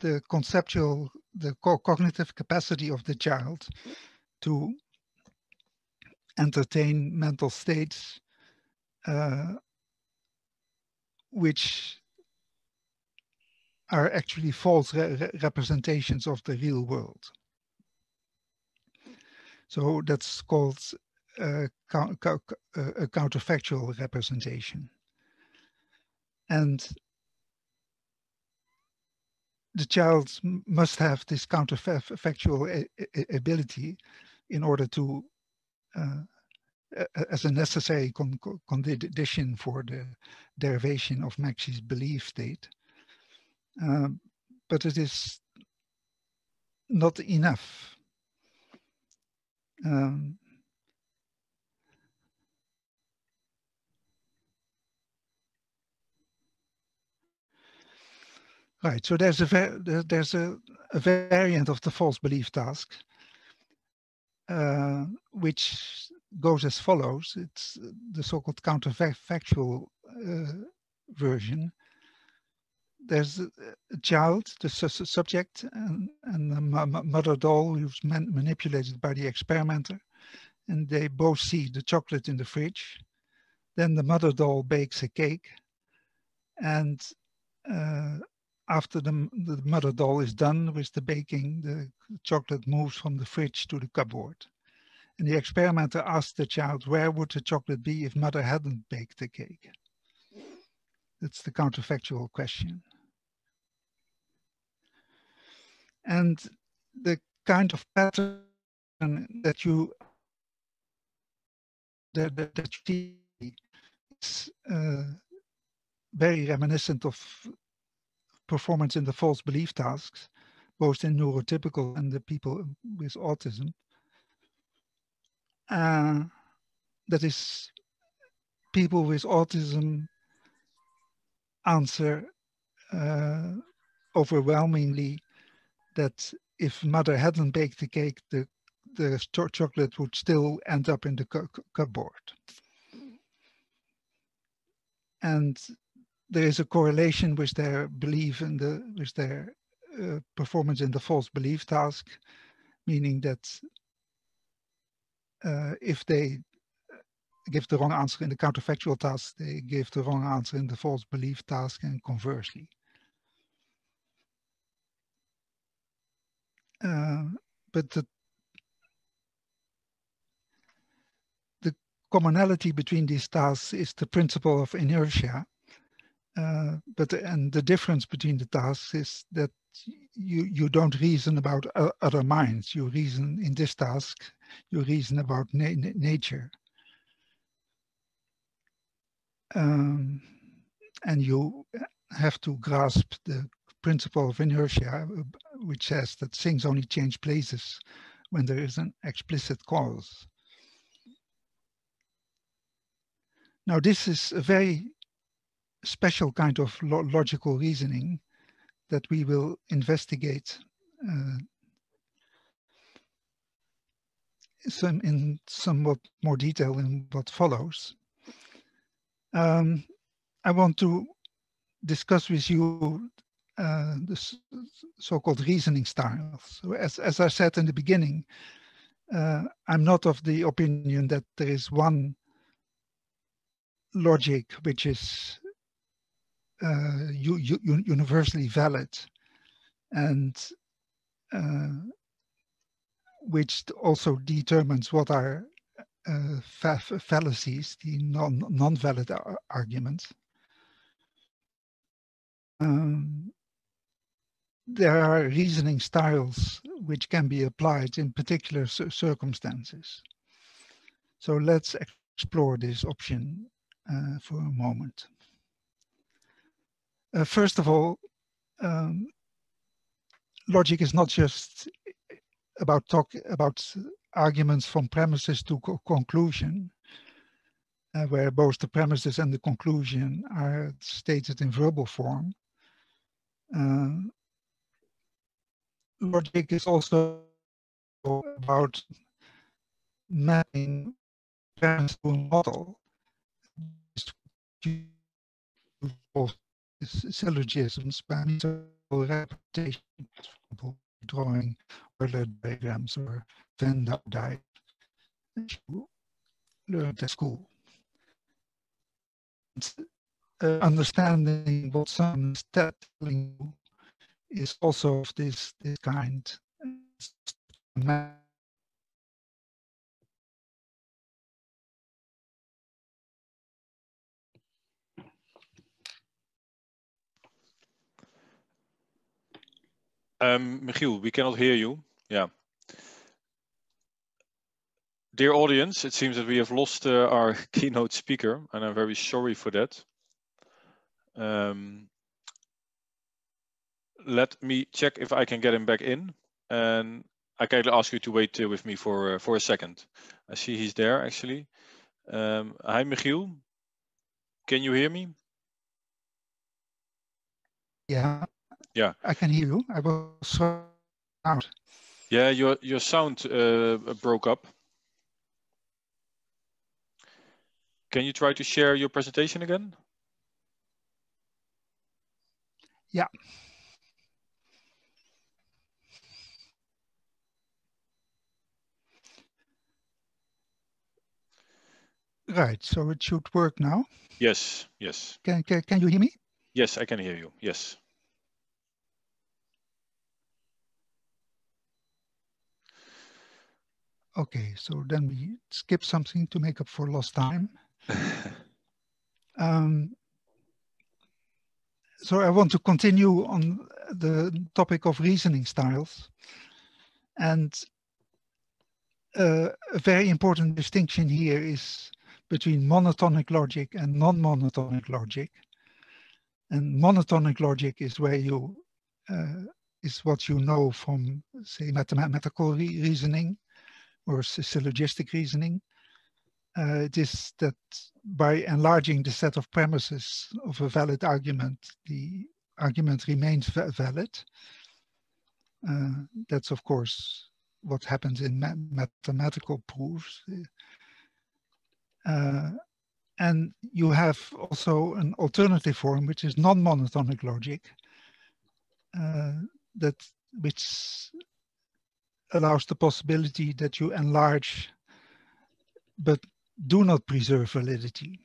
the conceptual, the co cognitive capacity of the child to entertain mental states uh, which are actually false re representations of the real world. So that's called a counterfactual representation. And the child must have this counterfactual ability in order to, uh, as a necessary con condition for the derivation of Maxi's belief state. Um, but it is not enough. Um, Right, so there's a there's a, a, variant of the false belief task, uh, which goes as follows. It's the so-called counterfactual uh, version. There's a, a child, the su subject, and, and the mother doll who's man manipulated by the experimenter, and they both see the chocolate in the fridge. Then the mother doll bakes a cake, and uh, after the, the mother doll is done with the baking, the chocolate moves from the fridge to the cupboard. And the experimenter asked the child, where would the chocolate be if mother hadn't baked the cake? That's the counterfactual question. And the kind of pattern that you that, that, that you see is uh, very reminiscent of performance in the false belief tasks, both in neurotypical and the people with autism. Uh, that is, people with autism answer uh, overwhelmingly that if mother hadn't baked the cake, the, the chocolate would still end up in the cupboard. And there is a correlation with their belief in the with their uh, performance in the false belief task, meaning that uh, if they give the wrong answer in the counterfactual task, they give the wrong answer in the false belief task and conversely. Uh, but the, the commonality between these tasks is the principle of inertia, uh, but and the difference between the tasks is that you you don't reason about other minds. You reason in this task, you reason about na nature, um, and you have to grasp the principle of inertia, which says that things only change places when there is an explicit cause. Now, this is a very special kind of lo logical reasoning that we will investigate uh, some in somewhat more detail in what follows. Um, I want to discuss with you uh, the so-called reasoning styles. So as, as I said in the beginning, uh, I'm not of the opinion that there is one logic which is uh, universally valid and uh, which also determines what are uh, fa fallacies, the non, non-valid arguments. Um, there are reasoning styles which can be applied in particular circumstances. So let's explore this option uh, for a moment. Uh, first of all, um, logic is not just about talk about arguments from premises to co conclusion, uh, where both the premises and the conclusion are stated in verbal form. Uh, logic is also about mapping premise to a model syllogisms by repetition, drawing Euler diagrams or Venn diagrams learned at school. Uh, understanding what some you is also of this, this kind. Um, Michiel, we cannot hear you. Yeah. Dear audience, it seems that we have lost uh, our (laughs) keynote speaker, and I'm very sorry for that. Um, let me check if I can get him back in, and I can ask you to wait uh, with me for uh, for a second. I see he's there actually. Um, hi, Michiel. Can you hear me? Yeah. Yeah. I can hear you. I was out. Yeah, your your sound uh, broke up. Can you try to share your presentation again? Yeah. Right, so it should work now. Yes, yes. Can, can, can you hear me? Yes, I can hear you, yes. Okay, so then we skip something to make up for lost time. (laughs) um, so I want to continue on the topic of reasoning styles. And uh, a very important distinction here is between monotonic logic and non-monotonic logic. And monotonic logic is where you uh, is what you know from, say, mathematical re reasoning or syllogistic reasoning. Uh, it is that by enlarging the set of premises of a valid argument, the argument remains va valid. Uh, that's of course what happens in ma mathematical proofs. Uh, and you have also an alternative form, which is non-monotonic logic, uh, that which allows the possibility that you enlarge but do not preserve validity.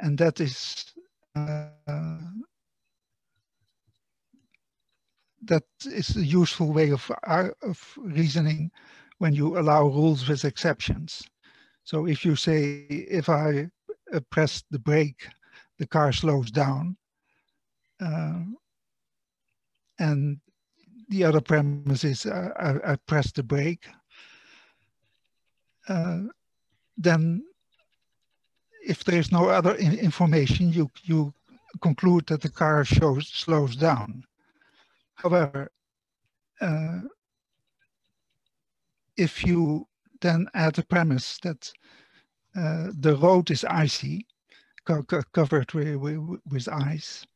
And that is uh, that is a useful way of, uh, of reasoning when you allow rules with exceptions. So if you say, if I press the brake, the car slows down. Uh, and the other premise is uh, I, I, press the brake, uh, then if there is no other information, you, you conclude that the car shows, slows down. However, uh, if you then add the premise that uh, the road is icy, co co covered with, with, with ice,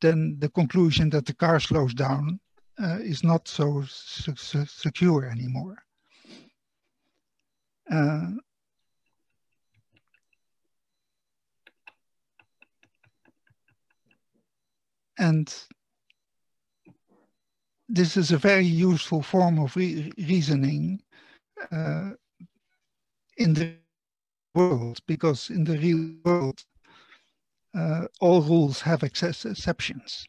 then the conclusion that the car slows down uh, is not so secure anymore. Uh, and this is a very useful form of re reasoning uh, in the world, because in the real world, uh, all rules have exceptions.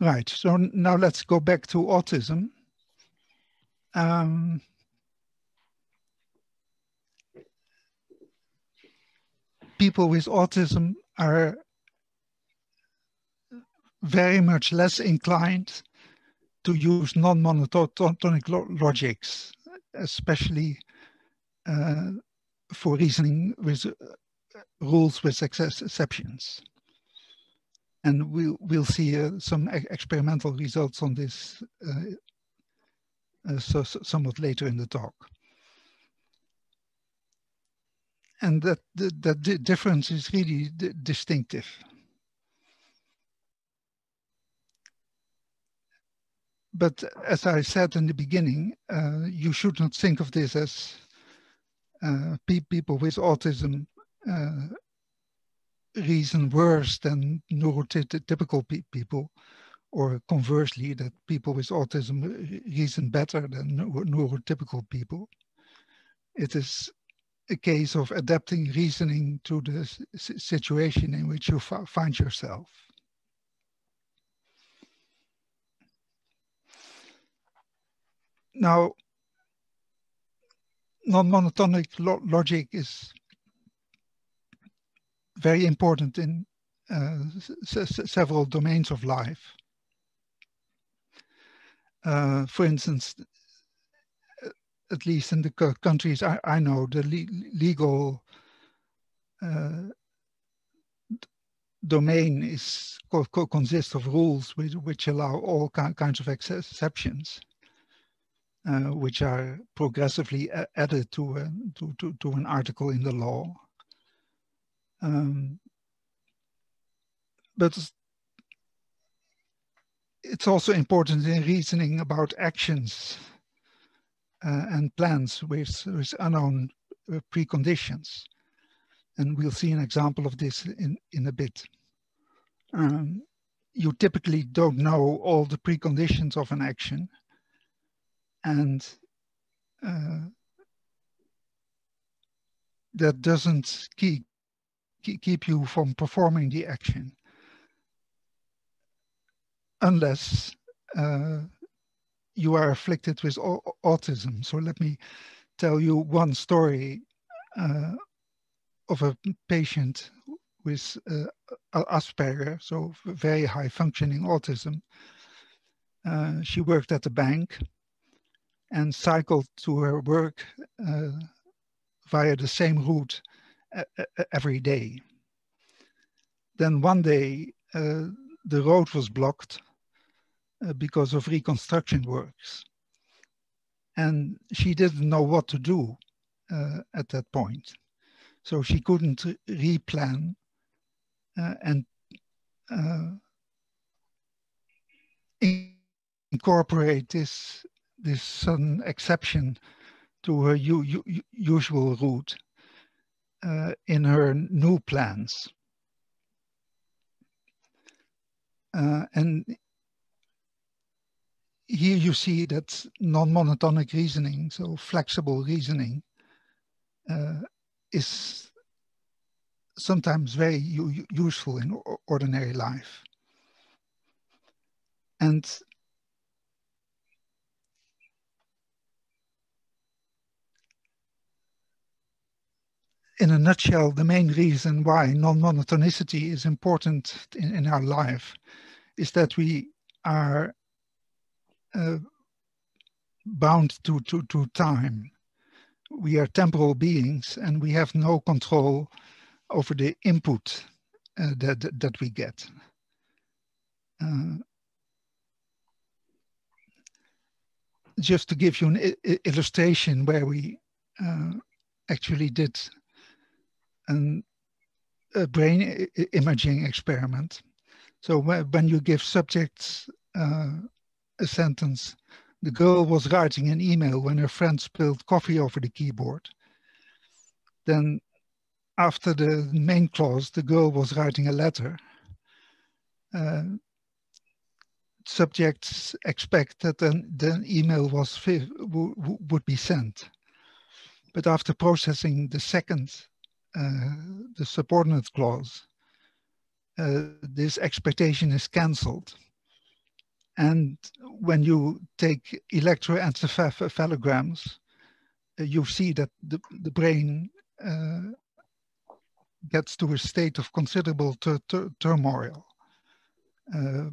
Right, so now let's go back to autism. Um, people with autism are very much less inclined to use non-monotonic logics, especially uh, for reasoning with uh, rules with exceptions. And we'll, we'll see uh, some experimental results on this uh, uh, so, so somewhat later in the talk. And that, that, that difference is really distinctive. But as I said in the beginning, uh, you should not think of this as uh, pe people with autism uh, reason worse than neurotypical pe people, or conversely, that people with autism reason better than neurotypical people. It is a case of adapting reasoning to the situation in which you find yourself. Now, non-monotonic lo logic is very important in uh, several domains of life. Uh, for instance, at least in the countries I, I know, the le legal uh, domain is co co consists of rules which, which allow all kinds of exceptions uh, which are progressively added to, a, to, to, to, an article in the law. Um, but it's also important in reasoning about actions uh, and plans with, with unknown uh, preconditions. And we'll see an example of this in, in a bit. Um, you typically don't know all the preconditions of an action and uh, that doesn't keep keep you from performing the action unless uh, you are afflicted with autism. So let me tell you one story uh, of a patient with uh, Asperger, so very high functioning autism. Uh, she worked at the bank and cycled to her work uh, via the same route every day. Then one day, uh, the road was blocked uh, because of reconstruction works. And she didn't know what to do uh, at that point. So she couldn't replan uh, and uh, incorporate this this sudden exception to her usual route uh, in her new plans. Uh, and here you see that non-monotonic reasoning, so flexible reasoning, uh, is sometimes very useful in ordinary life. And in a nutshell, the main reason why non-monotonicity is important in, in, our life is that we are uh, bound to, to, to time. We are temporal beings and we have no control over the input uh, that, that we get. Uh, just to give you an illustration where we uh, actually did an, a brain imaging experiment. So when you give subjects uh, a sentence, the girl was writing an email when her friend spilled coffee over the keyboard. Then after the main clause, the girl was writing a letter. Uh, subjects expect that then the email was would be sent. But after processing the second, the subordinate clause, uh, this expectation is cancelled. And when you take electroencephalograms, uh, you see that the, the brain uh, gets to a state of considerable turmoil uh,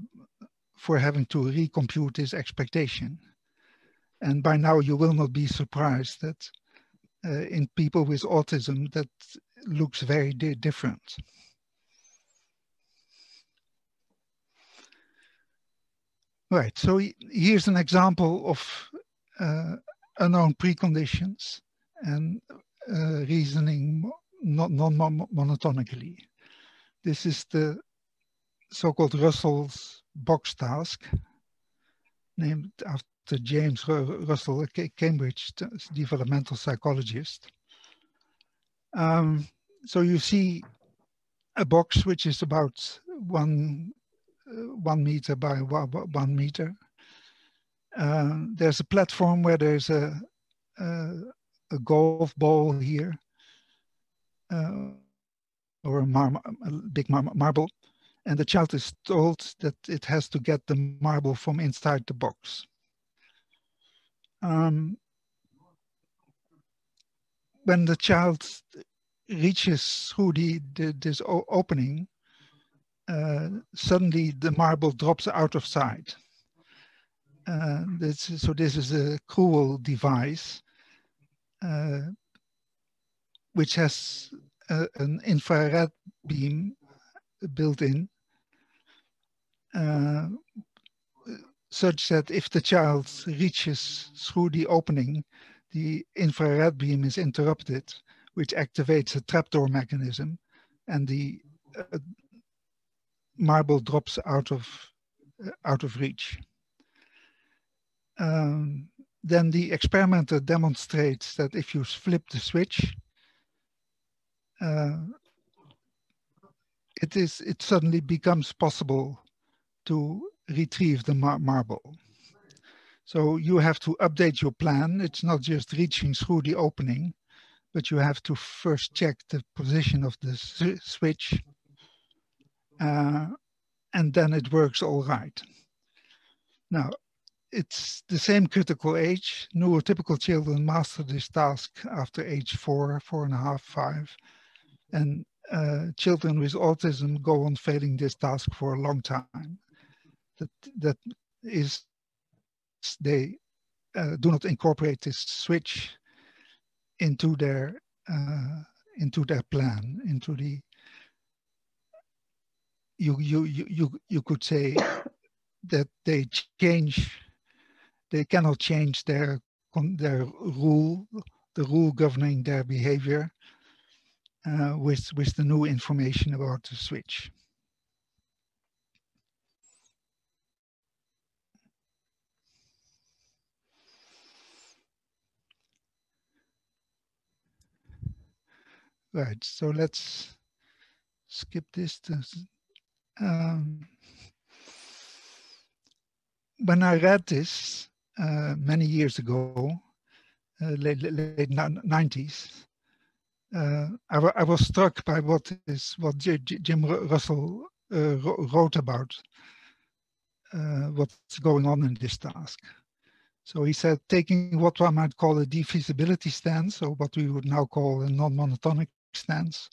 for having to recompute this expectation. And by now you will not be surprised that uh, in people with autism that looks very di different. Right, so here's an example of uh, unknown preconditions and uh, reasoning not non-monotonically. This is the so-called Russell's box task, named after James Russell, a Cambridge developmental psychologist. Um, so you see a box which is about one one meter by one meter. Uh, there's a platform where there's a, a, a golf ball here, uh, or a, mar a big mar marble, and the child is told that it has to get the marble from inside the box. Um, when the child reaches through the, the this opening, uh, suddenly the marble drops out of sight. Uh, this, so this is a cruel device uh, which has a, an infrared beam built in uh, such that if the child reaches through the opening, the infrared beam is interrupted, which activates a trapdoor mechanism and the uh, marble drops out of uh, out of reach. Um, then the experimenter demonstrates that if you flip the switch, uh, it is it suddenly becomes possible to retrieve the mar marble. So you have to update your plan. It's not just reaching through the opening, but you have to first check the position of the switch uh, and then it works all right. Now, it's the same critical age. Neurotypical children master this task after age four, four and a half, five. And uh, children with autism go on failing this task for a long time. That, that is, they uh, do not incorporate this switch into their uh, into their plan, into the you you you you could say (coughs) that they change they cannot change their their rule the rule governing their behavior uh, with with the new information about the switch right so let's skip this um, when I read this uh, many years ago, uh, late, late 90s, uh, I, I, was struck by what is what J Jim Russell uh, wrote about uh, what's going on in this task. So he said, taking what one might call a defeasibility stance, or what we would now call a non-monotonic stance,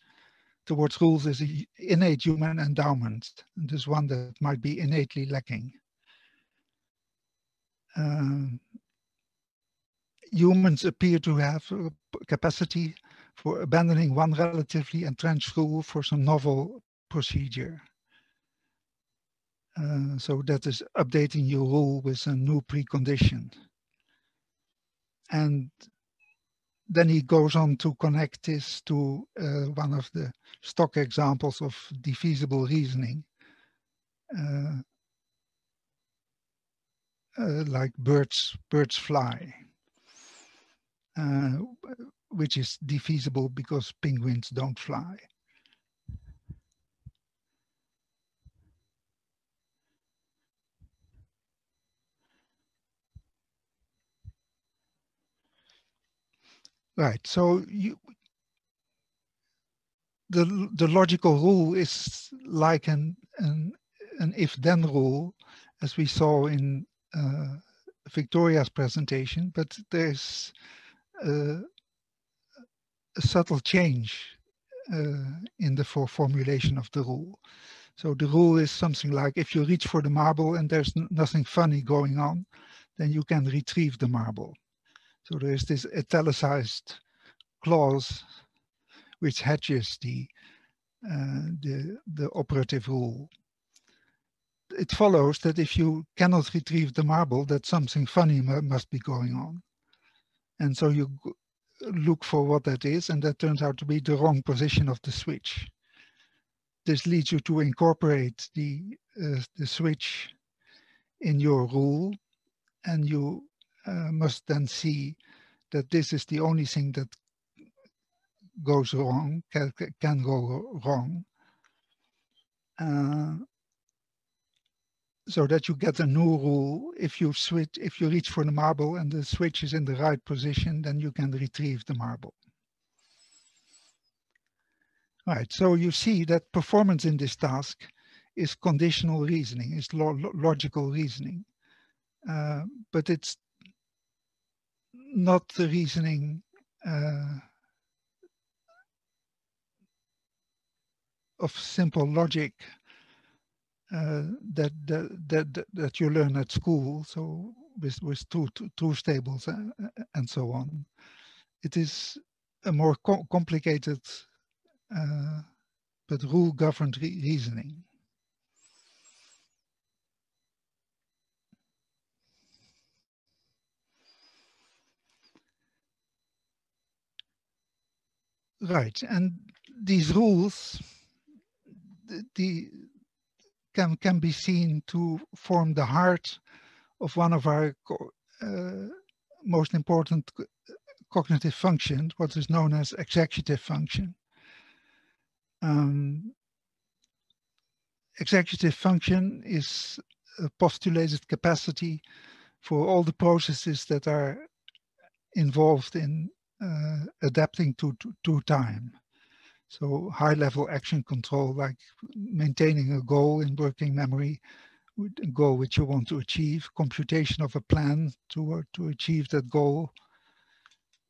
towards rules is an innate human endowment, and is one that might be innately lacking. Um, humans appear to have capacity for abandoning one relatively entrenched rule for some novel procedure. Uh, so that is updating your rule with a new precondition. And then he goes on to connect this to uh, one of the stock examples of defeasible reasoning, uh, uh, like birds, birds fly, uh, which is defeasible because penguins don't fly. Right. So you, the the logical rule is like an an, an if-then rule, as we saw in uh, Viktoria's presentation, but there's uh, a subtle change uh, in the for formulation of the rule. So the rule is something like if you reach for the marble and there's nothing funny going on, then you can retrieve the marble. So there is this italicized clause which hedges the, uh, the, the operative rule. It follows that if you cannot retrieve the marble, that something funny must be going on. And so you look for what that is, and that turns out to be the wrong position of the switch. This leads you to incorporate the, uh, the switch in your rule, and you uh, must then see that this is the only thing that goes wrong, can, can go wrong. Uh, so that you get a new rule. If you switch, if you reach for the marble and the switch is in the right position, then you can retrieve the marble. Right, so you see that performance in this task is conditional reasoning, is lo logical reasoning. Uh, but it's not the reasoning uh, of simple logic uh, that, that, that that you learn at school. So with with truth truth tables and, and so on, it is a more co complicated uh, but rule governed re reasoning. Right, and these rules the can can be seen to form the heart of one of our uh, most important cognitive functions, what is known as executive function. Um, executive function is a postulated capacity for all the processes that are involved in adapting to, to, to time. So high level action control, like maintaining a goal in working memory, a goal which you want to achieve, computation of a plan to, uh, to achieve that goal.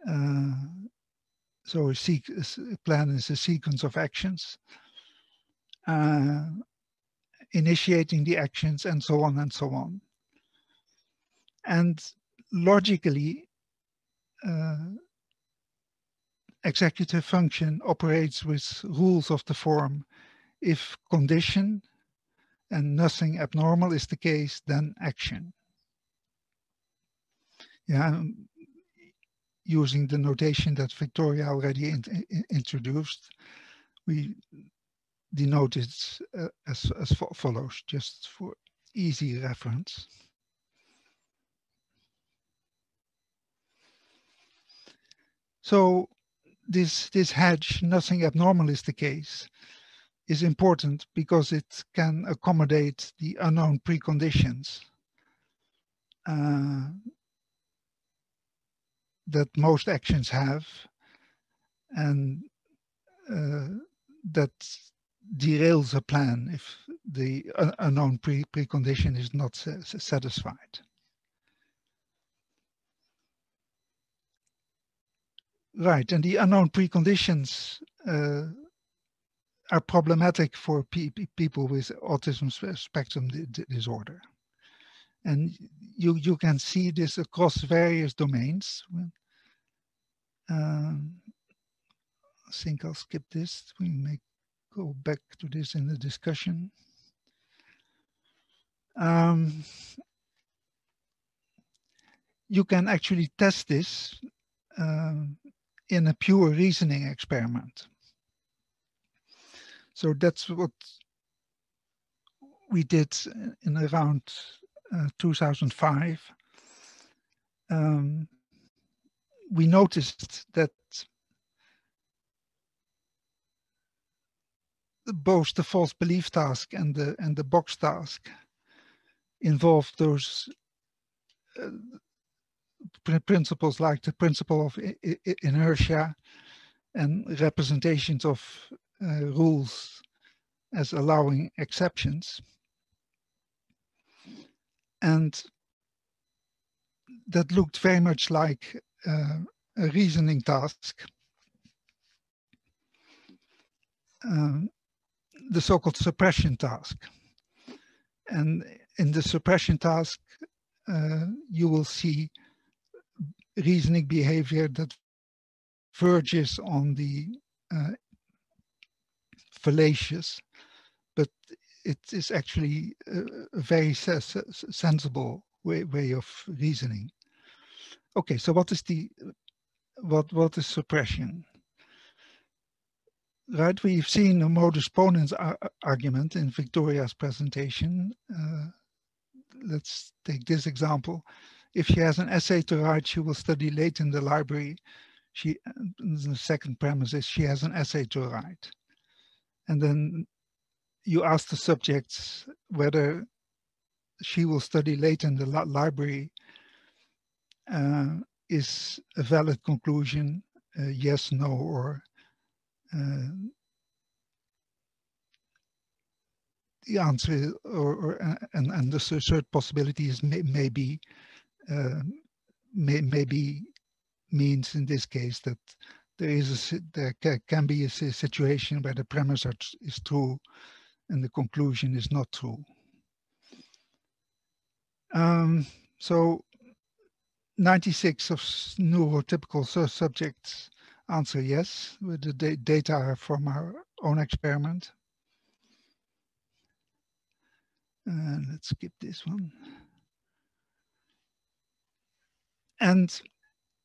Uh, so a, a, plan is a sequence of actions, uh, initiating the actions and so on and so on. And logically, uh, executive function operates with rules of the form if condition and nothing abnormal is the case, then action. Yeah, um, using the notation that Viktoria already in, in, introduced, we denote it uh, as, as follows, just for easy reference. So this, this hedge, nothing abnormal is the case, is important because it can accommodate the unknown preconditions uh, that most actions have and uh, that derails a plan if the unknown pre precondition is not satisfied. Right, and the unknown preconditions uh, are problematic for pe people with autism spectrum disorder. And you, you can see this across various domains. Um, I think I'll skip this. We may go back to this in the discussion. Um, you can actually test this um, in a pure reasoning experiment. So that's what we did in around uh, 2005. Um, we noticed that both the false belief task and the and the box task involved those uh, principles like the principle of inertia and representations of uh, rules as allowing exceptions. And that looked very much like uh, a reasoning task. Um, the so-called suppression task. And in the suppression task, uh, you will see reasoning behavior that verges on the uh, fallacious, but it is actually a, very se sensible way, way of reasoning. Okay, so what is the what what is suppression? Right, we've seen a modus ponens ar argument in Viktoria's presentation. Uh, let's take this example. If she has an essay to write, she will study late in the library. She, the second premise is she has an essay to write. And then you ask the subjects whether she will study late in the library uh, is a valid conclusion, uh, yes, no, or uh, the answer or, or and, and the third possibility is may, maybe uh, may, maybe means in this case that there is a, there can be a situation where the premise is true and the conclusion is not true. Um, so 96 of neurotypical subjects answer yes with the data from our own experiment. And let's skip this one. And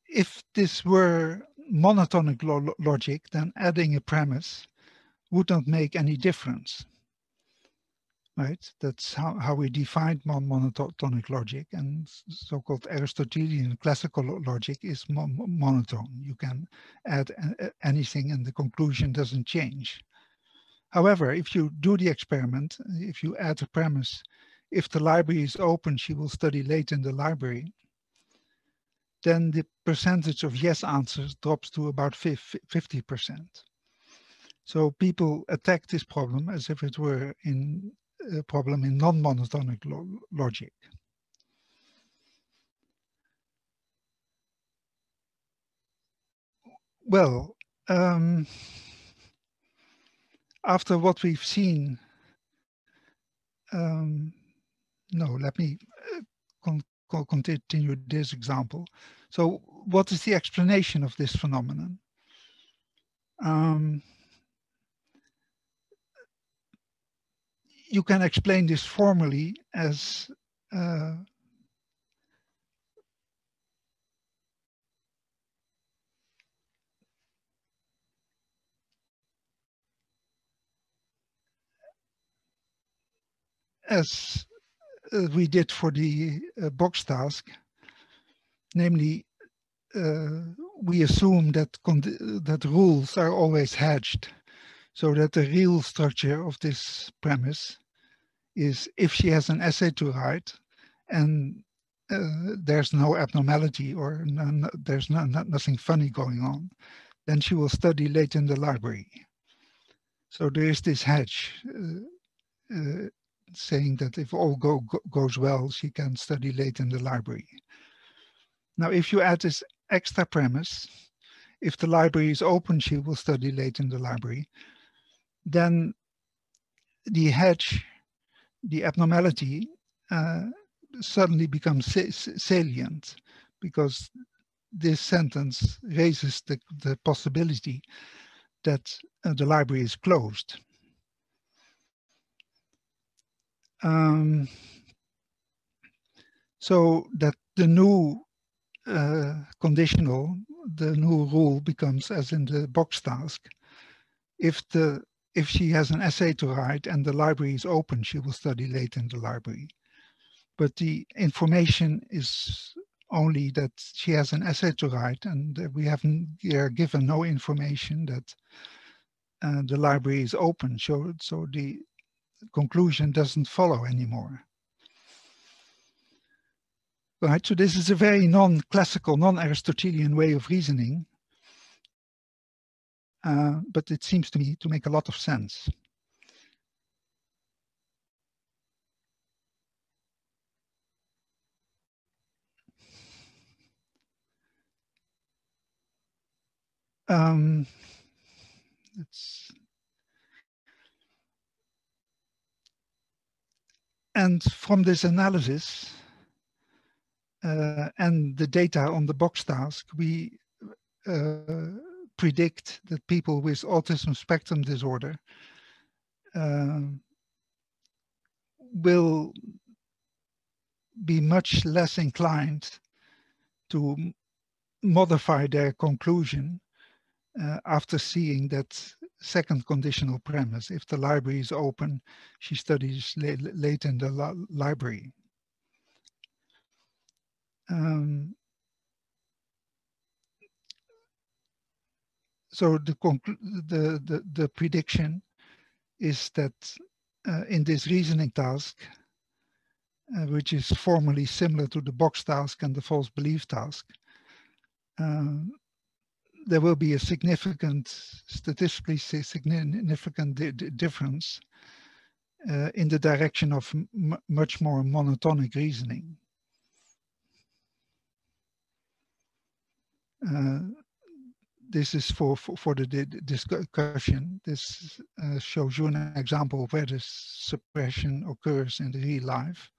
if this were monotonic lo logic, then adding a premise would not make any difference. Right? That's how, how we defined mon monotonic logic and so-called Aristotelian classical logic is mon monotone. You can add anything and the conclusion doesn't change. However, if you do the experiment, if you add a premise, if the library is open, she will study late in the library, then the percentage of yes answers drops to about 50%. So people attack this problem as if it were in a problem in non-monotonic lo logic. Well, um, after what we've seen, um, no, let me uh, con continue this example. So what is the explanation of this phenomenon? Um, you can explain this formally as uh, as we did for the uh, box task, namely, uh, we assume that that rules are always hedged, so that the real structure of this premise is if she has an essay to write and uh, there's no abnormality or no, there's no, nothing funny going on, then she will study late in the library. So there is this hedge uh, uh, saying that if all go, go, goes well, she can study late in the library. Now, if you add this extra premise, if the library is open, she will study late in the library, then the hedge, the abnormality, uh, suddenly becomes salient because this sentence raises the, the possibility that uh, the library is closed. Um, so that the new uh, conditional, the new rule becomes as in the box task. If the if she has an essay to write and the library is open, she will study late in the library. But the information is only that she has an essay to write and we haven't given no information that uh, the library is open. So, so the conclusion doesn't follow anymore. Right, so this is a very non-classical, non-Aristotelian way of reasoning, uh, but it seems to me to make a lot of sense. Um, let's and from this analysis uh, and the data on the box task, we uh, predict that people with autism spectrum disorder uh, will be much less inclined to modify their conclusion uh, after seeing that second conditional premise. If the library is open, she studies late in the library. Um, so the, the, the, the, prediction is that uh, in this reasoning task, uh, which is formally similar to the box task and the false belief task, um, there will be a significant, statistically significant di difference uh, in the direction of much more monotonic reasoning. Uh, this is for, for, for the discussion. This uh, shows you an example where this suppression occurs in real life.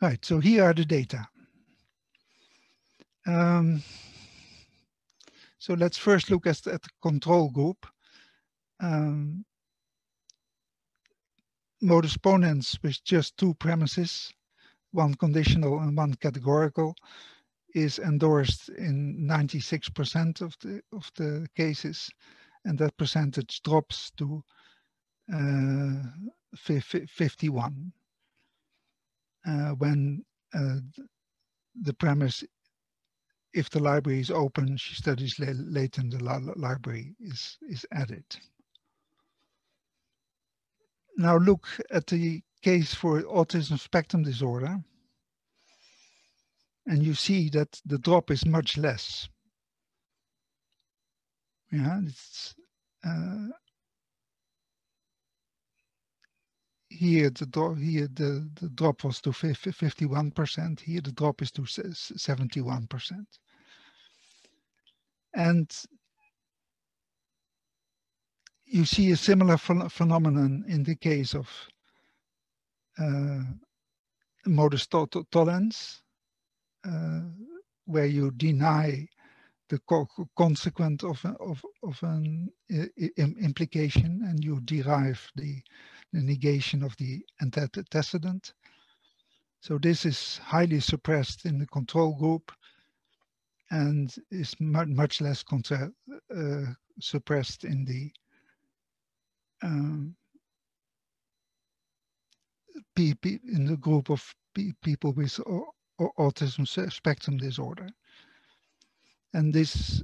Right, so here are the data. Um, so let's first look at, at the control group. Um, modus ponens with just two premises, one conditional and one categorical, is endorsed in 96% of the of the cases, and that percentage drops to uh, 51 uh, when uh, the premise, if the library is open, she studies late in the library is, is added. Now look at the case for autism spectrum disorder. And you see that the drop is much less. Yeah, it's uh, here the drop here the, the drop was to 51%, here the drop is to 71%. And you see a similar ph phenomenon in the case of uh, modus to tollens, uh, where you deny the co consequent of, of, of an implication and you derive the the negation of the antecedent. So this is highly suppressed in the control group and is much less uh, suppressed in the um, in the group of people with autism spectrum disorder. And this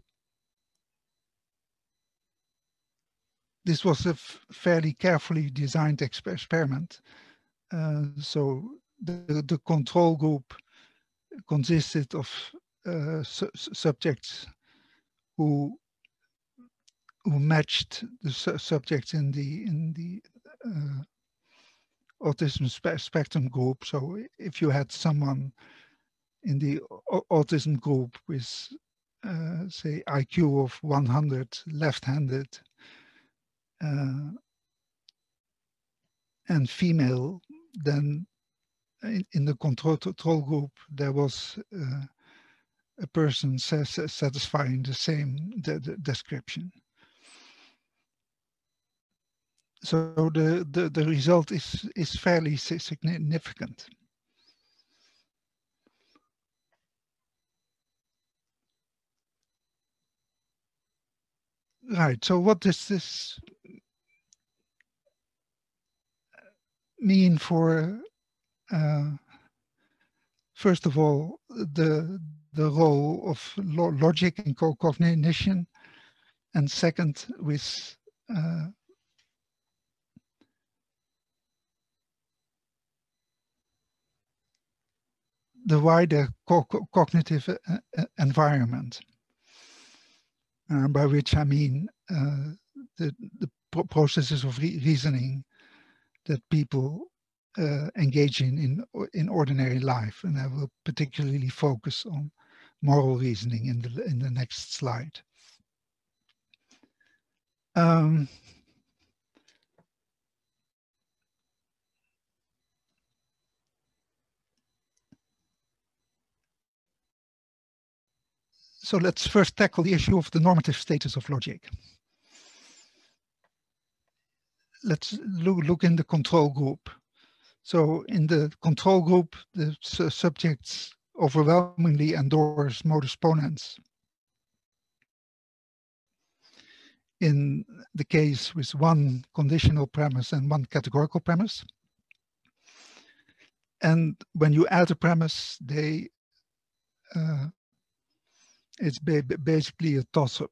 this was a fairly carefully designed experiment. Uh, so the, the control group consisted of uh, su subjects who who matched the su subjects in the in the uh, autism spe spectrum group. So if you had someone in the autism group with, uh, say, IQ of 100, left-handed, uh, and female, then in, in, the control, control group, there was uh, a person satisfying the same the, the description. So the, the, the result is, is fairly significant. Right, so what does this mean for, uh, first of all, the the role of lo logic in co cognition, and second, with uh, the wider co cognitive uh, uh, environment, uh, by which I mean uh, the, the processes of re reasoning that people uh, engage in, in in ordinary life, and I will particularly focus on moral reasoning in the in the next slide. Um, so let's first tackle the issue of the normative status of logic. Let's look, look in the control group. So in the control group, the su subjects overwhelmingly endorse modus ponens. In the case with one conditional premise and one categorical premise. And when you add a premise, they uh, it's ba basically a toss-up.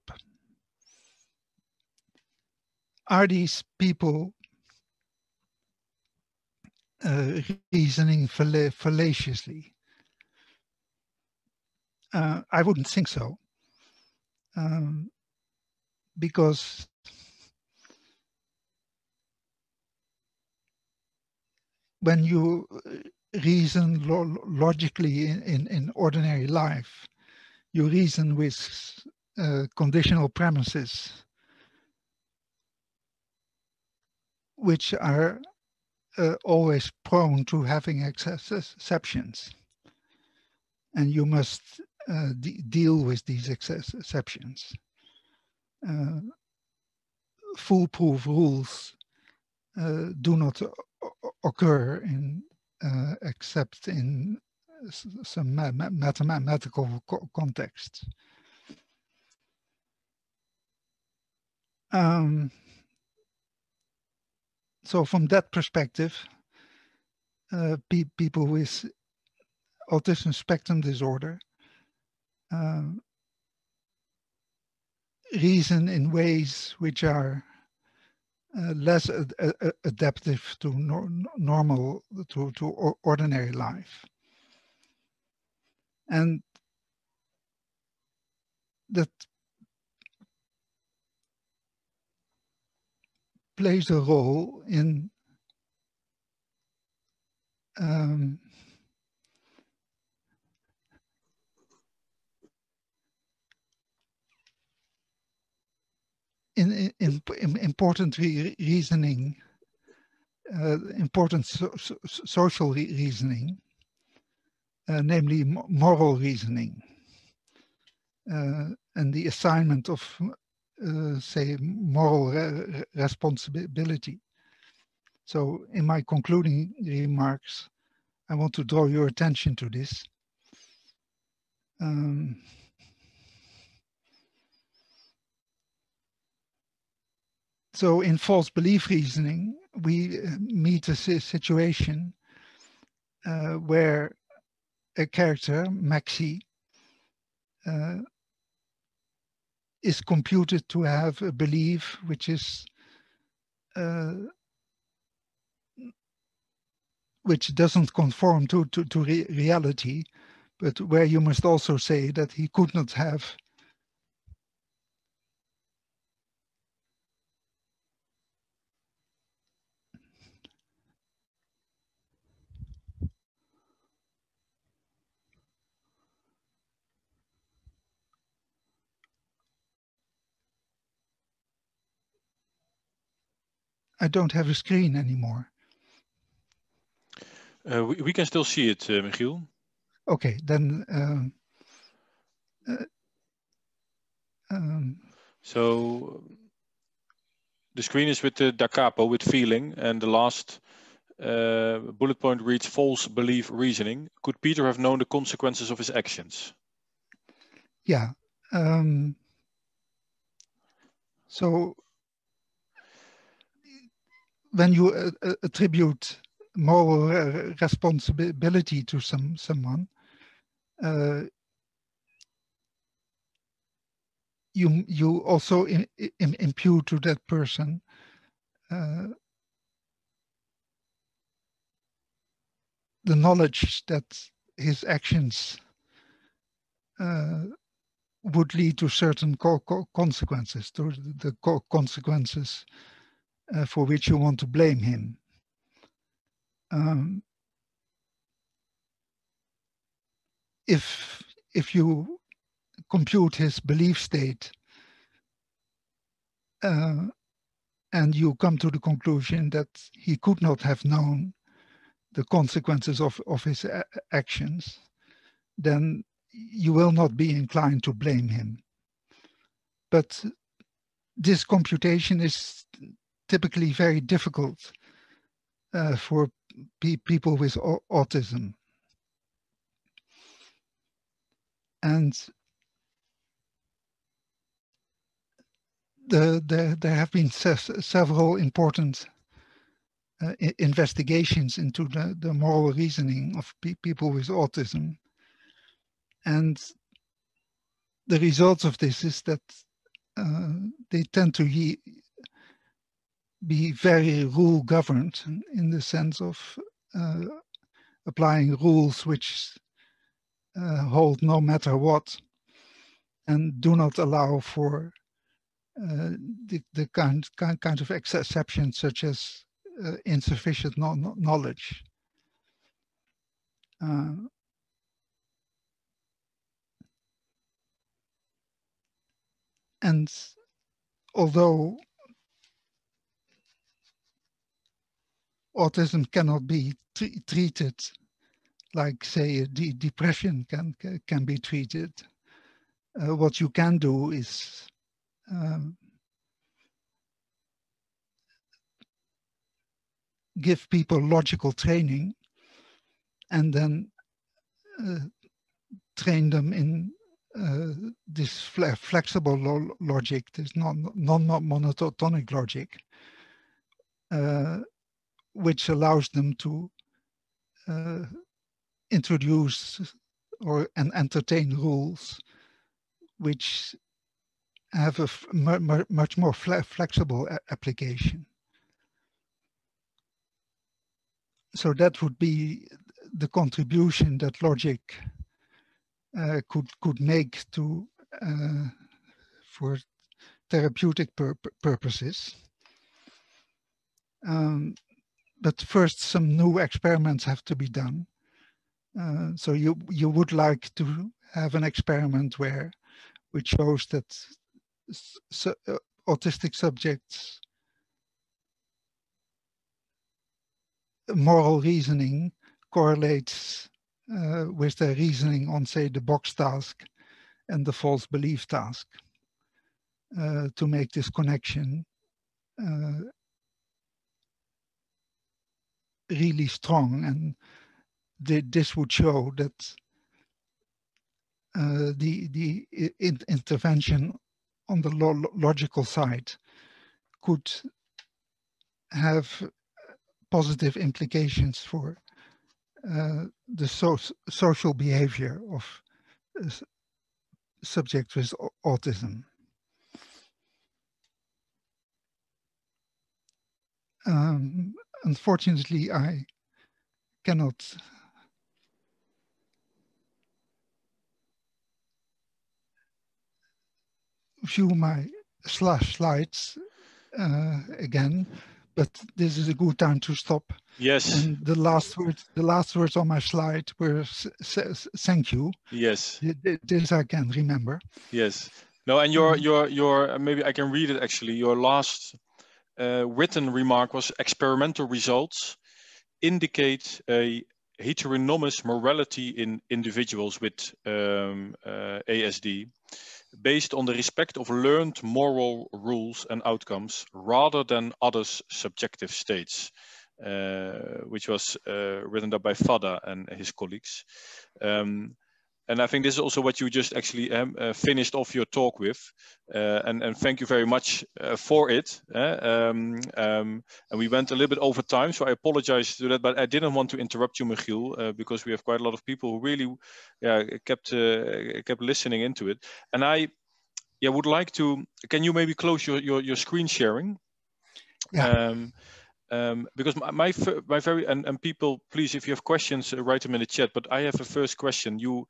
Are these people uh, reasoning fall fallaciously? Uh, I wouldn't think so. Um, because when you reason lo logically in, in, in ordinary life, you reason with uh, conditional premises which are uh, always prone to having exceptions. And you must uh, de deal with these exceptions. Uh, foolproof rules uh, do not occur in uh, except in some mathematical context. Um, so from that perspective, uh, pe people with autism spectrum disorder uh, reason in ways which are uh, less ad ad adaptive to nor normal to, to ordinary life. And that plays a role in um, in, in, in, important re reasoning, uh, important so, so, social re reasoning, uh, namely moral reasoning uh, and the assignment of, uh, say, moral re responsibility. So in my concluding remarks, I want to draw your attention to this. Um, so in false belief reasoning, we meet a situation uh, where a character, Maxi, uh, is computed to have a belief which is uh, which doesn't conform to, to, to re reality, but where you must also say that he could not have I don't have a screen anymore. Uh, we, we, can still see it, uh, Michiel. Okay, then. Um, uh, um, so the screen is with the da capo with feeling, and the last uh, bullet point reads false belief reasoning. Could Peter have known the consequences of his actions? Yeah. Um, so when you uh, uh, attribute moral responsibility to some someone, uh, you you also in, in, impute to that person uh, the knowledge that his actions uh, would lead to certain co co consequences, to the co consequences uh, for which you want to blame him. Um, if if you compute his belief state uh, and you come to the conclusion that he could not have known the consequences of, of his actions, then you will not be inclined to blame him. But this computation is typically very difficult uh, for pe people with autism. And the, the, there have been se several important uh, investigations into the, the moral reasoning of pe people with autism. And the results of this is that uh, they tend to be very rule governed in the sense of uh, applying rules which uh, hold no matter what and do not allow for uh, the, the kind, kind, kind of exceptions such as uh, insufficient no knowledge. Uh, and although autism cannot be treated like say de depression can can be treated. Uh, what you can do is um, give people logical training and then uh, train them in uh, this fle flexible lo logic, this non-monotonic non logic, uh, which allows them to uh, introduce or and entertain rules which have a much more fle flexible application. so that would be the contribution that logic uh, could could make to uh, for therapeutic pur purposes. Um, but first, some new experiments have to be done. Uh, so you you would like to have an experiment where which shows that su uh, autistic subjects moral reasoning correlates uh, with the reasoning on, say, the box task and the false belief task uh, to make this connection uh, really strong. And th this would show that uh, the, the in intervention on the lo logical side could have positive implications for uh, the so social behavior of uh, subjects with autism. Um, unfortunately, I cannot view my slash slides uh, again but this is a good time to stop. Yes. And the last words, the last words on my slide were "thank you." Yes. This I can remember. Yes. No, and your your your maybe I can read it actually. Your last uh, written remark was experimental results indicate a heteronomous morality in individuals with um, uh, ASD based on the respect of learned moral rules and outcomes rather than others' subjective states, uh, which was uh, written up by Fada and his colleagues. Um, and I think this is also what you just actually um, uh, finished off your talk with, uh, and, and thank you very much uh, for it. Uh, um, um, and we went a little bit over time, so I apologize to that, but I didn't want to interrupt you, Michiel, uh, because we have quite a lot of people who really yeah, kept uh, kept listening into it. And I yeah, would like to, can you maybe close your, your, your screen sharing? Yeah. Um, because my, my, my very, and, and people, please, if you have questions, uh, write them in the chat, but I have a first question. You,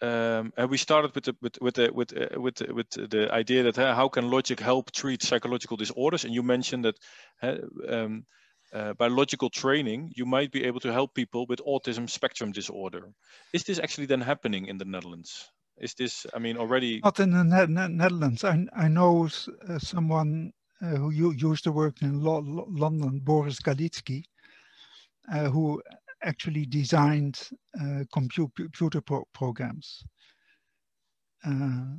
um, and we started with the, with with the, with uh, with with the idea that uh, how can logic help treat psychological disorders? And you mentioned that uh, um, uh, by logical training, you might be able to help people with autism spectrum disorder. Is this actually then happening in the Netherlands? Is this, I mean, already? Not in the ne ne Netherlands. I, I know uh, someone uh, who used to work in Lo Lo London, Boris Galitsky, uh, who actually designed uh, computer pro programs. Uh,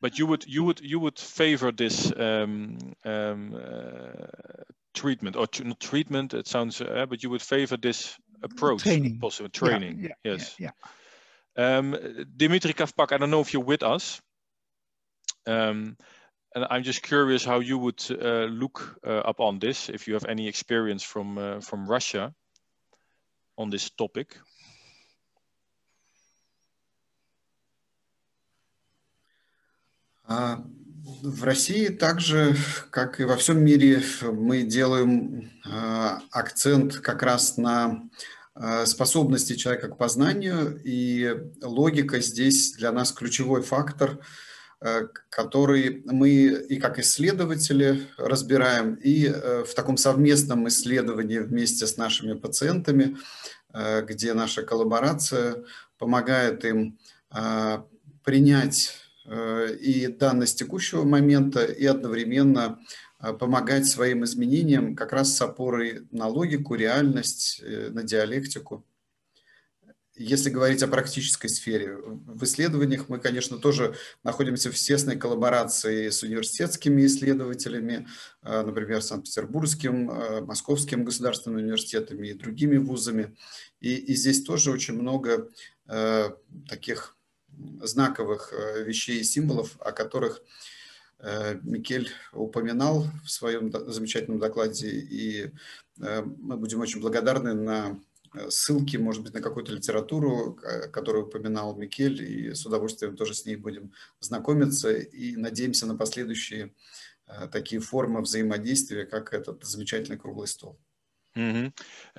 but you would you would you would favor this um, um, treatment or not treatment it sounds uh, but you would favor this approach training possible training yeah, yeah, yes yeah, yeah. Um, Dmitrii Kovpak i don't know if you're with us um, i'm just curious how you would uh, look uh, upon this if you have any experience from uh, from russia on this topic. Uh в России также, как и во всем мире, мы делаем а, акцент как раз на а, способности человека к познанию, и логика здесь для нас ключевой фактор, а, который мы и как исследователи разбираем, и в таком совместном исследовании вместе с нашими пациентами, где наша коллаборация помогает им принять Э, и данность текущего момента, и одновременно э, помогать своим изменениям как раз с опорой на логику, реальность, э, на диалектику. Если говорить о практической сфере, в исследованиях мы, конечно, тоже находимся в тесной коллаборации с университетскими исследователями, например, Санкт-Петербургским, Московским государственным университетами и другими вузами. И, и здесь тоже очень много э, таких знаковых э, вещей и символов, о которых э, Микель упоминал в своем замечательном докладе, и э, мы будем очень благодарны на ссылки, может быть, на какую-то литературу, которую упоминал Микель, и с удовольствием тоже с ней будем знакомиться, и надеемся на последующие такие формы взаимодействия, как этот замечательный круглый стол. Mm -hmm.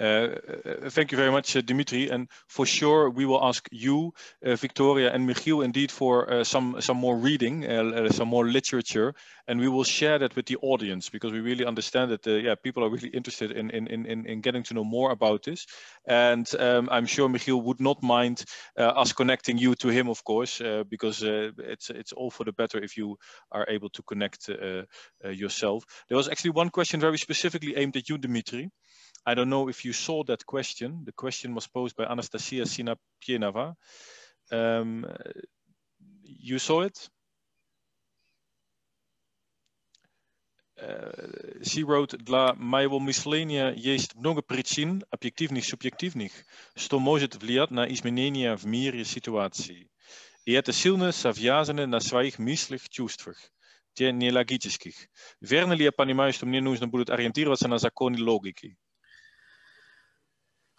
uh, thank you very much, uh, Dimitri. And for sure, we will ask you, uh, Viktoria and Michiel, indeed, for uh, some some more reading, uh, some more literature, and we will share that with the audience because we really understand that yeah, people are really interested in in in in getting to know more about this. And um, I'm sure Michiel would not mind us connecting you to him, of course, because it's it's all for the better if you are able to connect yourself. There was actually one question very specifically aimed at you, Dimitri. I don't know if you saw that question. The question was posed by Anastasia Sinapienava. Um, you saw it? Uh, she wrote, Dla моего мышления есть много причин, объективных, субъективных, что может влиять на изменения в мире ситуации. И это сильно связано на своих мыслях, чувствах, те нелогических. Верно ли я понимаю, что мне нужно будет ориентироваться на законы логики?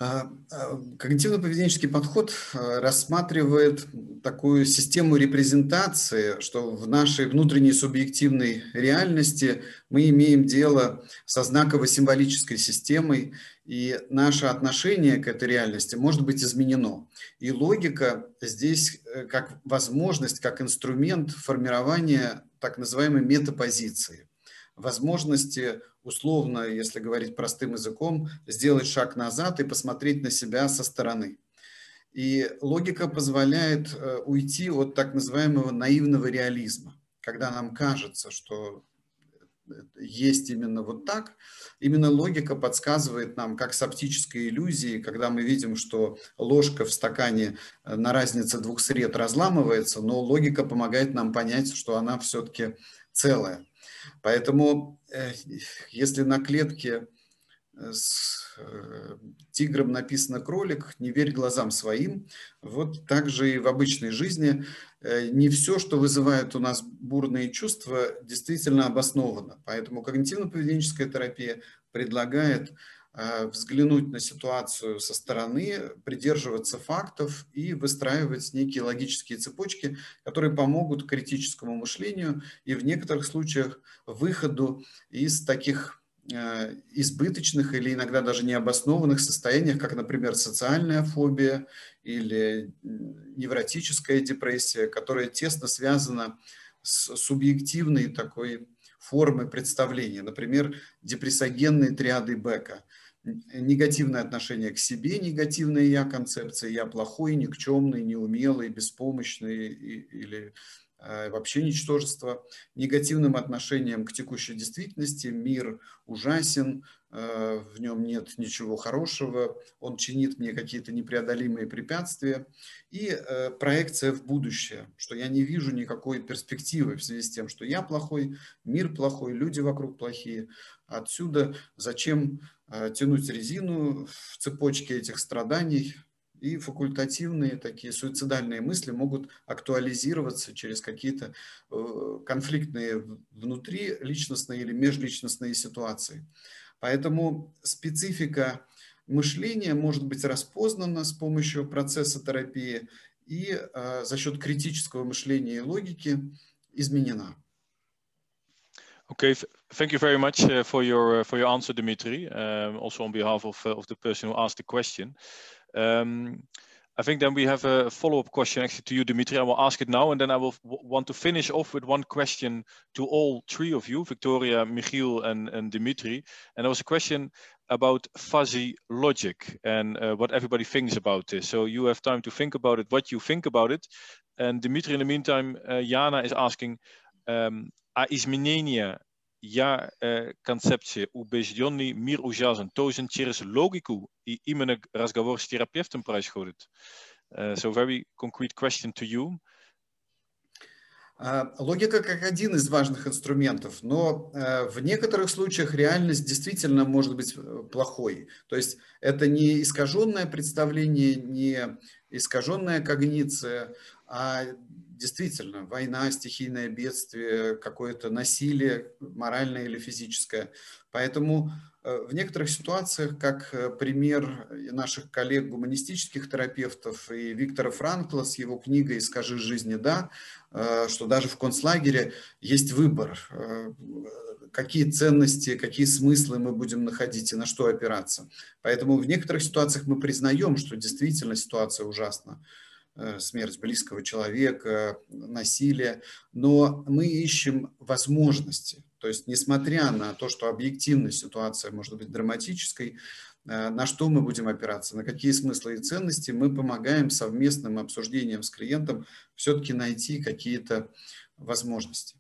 А, а, когнитивно-поведенческий подход а, рассматривает такую систему репрезентации, что в нашей внутренней субъективной реальности мы имеем дело со знаково-символической системой, и наше отношение к этой реальности может быть изменено. И логика здесь э, как возможность, как инструмент формирования так называемой метапозиции возможности условно, если говорить простым языком, сделать шаг назад и посмотреть на себя со стороны. И логика позволяет э, уйти от так называемого наивного реализма, когда нам кажется, что есть именно вот так. Именно логика подсказывает нам, как с оптической иллюзией, когда мы видим, что ложка в стакане э, на разнице двух сред разламывается, но логика помогает нам понять, что она все-таки целая. Поэтому э, если на клетке э, с э, тигром написано кролик, не верь глазам своим. Вот так же и в обычной жизни не все, что вызывает у нас бурные чувства, действительно обосновано. Поэтому когнитивно-поведенческая терапия предлагает взглянуть на ситуацию со стороны, придерживаться фактов и выстраивать некие логические цепочки, которые помогут критическому мышлению и в некоторых случаях выходу из таких Э, избыточных или иногда даже необоснованных состояниях, как, например, социальная фобия или невротическая депрессия, которая тесно связана с субъективной такой формой представления. Например, депрессогенные триады Бека. Негативное отношение к себе, негативная я-концепция, я плохой, никчемный, неумелый, беспомощный или Э, вообще ничтожество, негативным отношением к текущей действительности, мир ужасен, в нем нет ничего хорошего, он чинит мне какие-то непреодолимые препятствия, и э, проекция в будущее, что я не вижу никакой перспективы в связи с тем, что я плохой, мир плохой, люди вокруг плохие. Отсюда зачем тянуть резину в цепочке этих страданий, и факультативные такие суицидальные мысли могут актуализироваться через какие-то э, конфликтные внутри личностные или межличностные ситуации. Поэтому специфика мышления может быть распознана с помощью процесса терапии и э, за счет критического мышления и логики изменена. Okay, thank you very much uh, for your uh, for your answer, Dimitri. Um, also on behalf of uh, of the person who asked the question. Um, I think then we have a follow-up question actually to you, Dimitri. I will ask it now, and then I will want to finish off with one question to all three of you, Viktoria, Michiel, and, and Dimitri. And there was a question about fuzzy logic and uh, what everybody thinks about this. So you have time to think about it, what you think about it. And Dimitri, in the meantime, uh, Jana is asking, um, a izmenjenje я э, концепции убежденный мир ужасен, то есть через логику и именно разговор с терапевтом происходит. Uh, so very concrete question to you. Логика как один из важных инструментов, но в некоторых случаях реальность действительно может быть плохой. То есть это не искаженное представление, не искаженная когниция, а действительно война, стихийное бедствие, какое-то насилие, моральное или физическое. Поэтому э, в некоторых ситуациях, как э, пример наших коллег-гуманистических терапевтов и Виктора Франкла с его книгой «Скажи жизни да», э, что даже в концлагере есть выбор, какие ценности, какие смыслы мы будем находить и на что опираться. Поэтому в некоторых ситуациях мы признаем, что действительно ситуация ужасна. Э, смерть близкого человека, насилие, но мы ищем возможности. То есть, несмотря на то, что объективная ситуация может быть драматической, э, на что мы будем опираться, на какие смыслы и ценности, мы помогаем совместным обсуждением с клиентом все-таки найти какие-то возможности.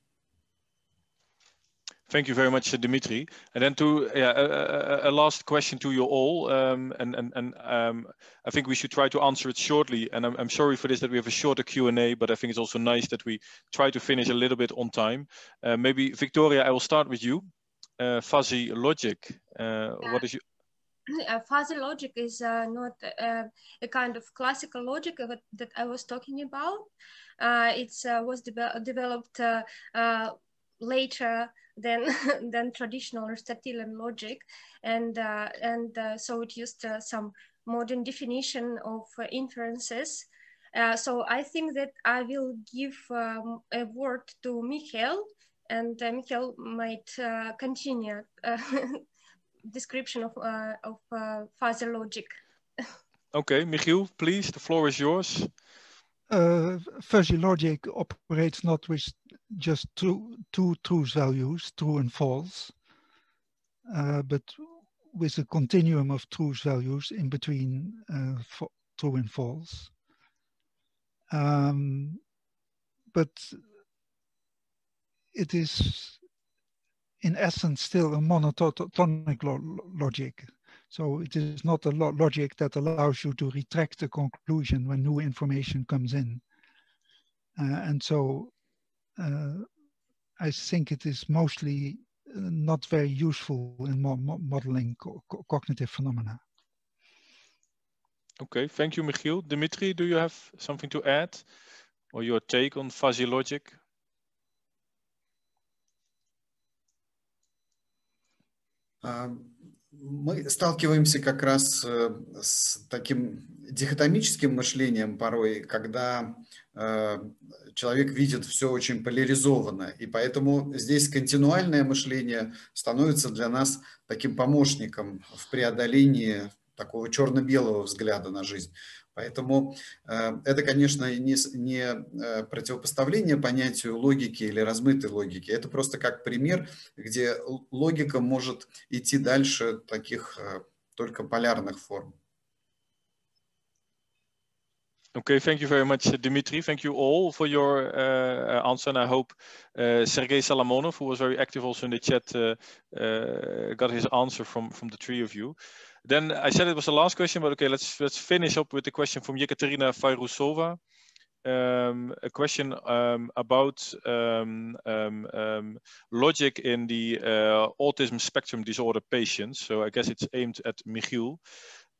Thank you very much, Dimitri. And then to yeah, a, a, last question to you all, um, and and and um, I think we should try to answer it shortly. And I'm, I'm sorry for this that we have a shorter Q and A, but I think it's also nice that we try to finish a little bit on time. Uh, maybe Viktoria, I will start with you. Uh, fuzzy logic. Uh. What is your uh, fuzzy logic is uh, not uh, a kind of classical logic that I was talking about. Uh, it uh, was de developed uh, later than (laughs) than traditional Aristotelian logic, and uh, and uh, so it used uh, some modern definition of uh, inferences. Uh, so I think that I will give um, a word to Michael, and uh, Michael might continue (laughs) description of of fuzzy logic. okay, Michiel, please, the floor is yours. fuzzy logic operates not with just two, two truth values, true and false, uh, but with a continuum of truth values in between uh, true and false. Um, but it is in essence still a monotonic lo logic. So it is not a lo logic that allows you to retract the conclusion when new information comes in. Uh, and so I think it is mostly uh, not very useful in mo modeling co cognitive phenomena. Okay, thank you, Michiel. Dimitri, do you have something to add or your take on fuzzy logic? Um, мы сталкиваемся как раз э, с таким дихотомическим мышлением порой, когда э, человек видит все очень поляризованно, и поэтому здесь континуальное мышление становится для нас таким помощником в преодолении такого черно-белого взгляда на жизнь. Поэтому э, это, конечно, не, не э, противопоставление понятию логики или размытой логики. Это просто как пример, где логика может идти дальше таких э, только полярных форм. Okay, thank you very much, Dimitri. Thank you all for your uh, answer. And I hope uh, Sergei Salamonov, who was very active also in the chat, uh, got his answer from, from the three of you. Then I said it was the last question, but okay, let's let's finish up with the question from Yekaterina Fairusova. Um, a question um, about um, um, um logic in the autism spectrum disorder patients. So I guess it's aimed at Michiel.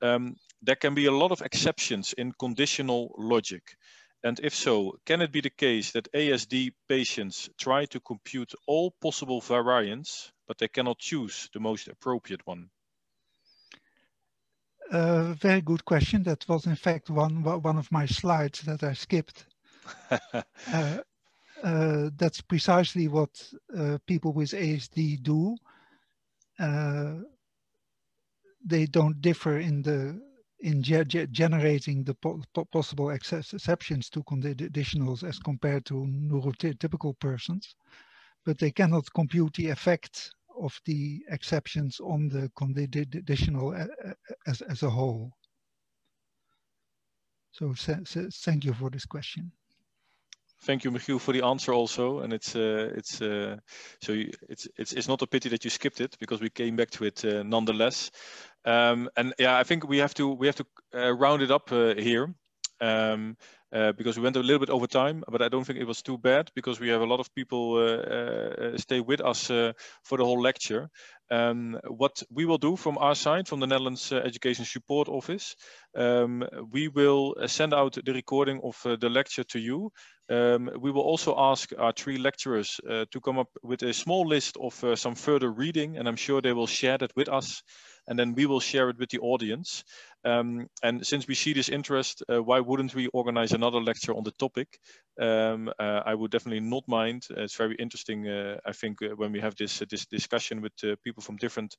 Um, there can be a lot of exceptions in conditional logic. And if so, can it be the case that ASD patients try to compute all possible variants, but they cannot choose the most appropriate one? A very good question. That was in fact one one of my slides that I skipped. (laughs) uh, uh, that's precisely what uh, people with ASD do. They don't differ in the in ge ge generating the po po possible exceptions to conditionals as compared to neurotypical persons, but they cannot compute the effect of the exceptions on the conditional as, as a whole. So, so thank you for this question. Thank you, Michiel, for the answer also. And it's uh, it's uh, so you, it's it's it's not a pity that you skipped it because we came back to it uh, nonetheless. Um, and yeah, I think we have to we have to uh, round it up uh, here. Um, uh, because we went a little bit over time, but I don't think it was too bad because we have a lot of people uh, uh, stay with us uh, for the whole lecture. Um, what we will do from our side, from the Netherlands uh, Education Support Office, um, we will send out the recording of the lecture to you. Um, we will also ask our three lecturers to come up with a small list of some further reading, and I'm sure they will share that with us and then we will share it with the audience. Um, and since we see this interest, uh, why wouldn't we organize another lecture on the topic? Um, uh, I would definitely not mind. Uh, it's very interesting, uh, I think, uh, when we have this, uh, this discussion with people from different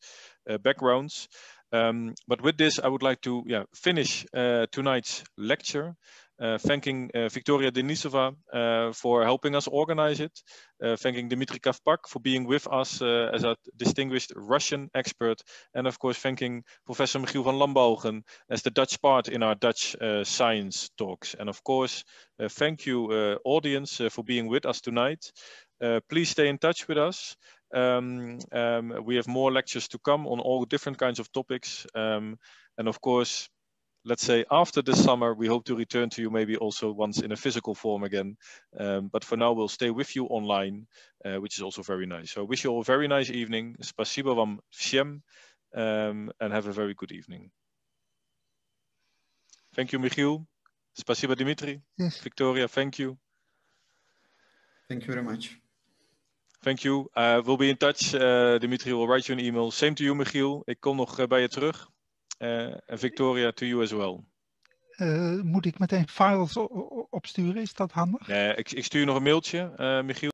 backgrounds. Um, but with this, I would like to yeah, finish tonight's lecture. Thanking uh, Viktoria Denisova uh, for helping us organize it, thanking Dmitrii Kovpak for being with us as a distinguished Russian expert, and of course thanking Professor Michiel van Lambalgen as the Dutch part in our Dutch science talks. And of course, thank you audience for being with us tonight. please stay in touch with us. Um, um, we have more lectures to come on all different kinds of topics. Um, and of course, let's say after this summer, we hope to return to you maybe also once in a physical form again. Um, but for now, we'll stay with you online, uh, which is also very nice. So I wish you all a very nice evening. Спасибо вам всем and have a very good evening. Thank you, Michiel. Спасибо, Dimitri. Yes. Viktoria, thank you. Thank you very much. Thank you. Uh, we'll be in touch. Uh, Dimitri will write you an email. Same to you, Michiel. Ik kom nog uh, bij je terug. Uh, Victoria, to you as well. Uh, moet ik meteen files opsturen? Is dat handig? Nee, ik, ik stuur nog een mailtje, uh, Michiel.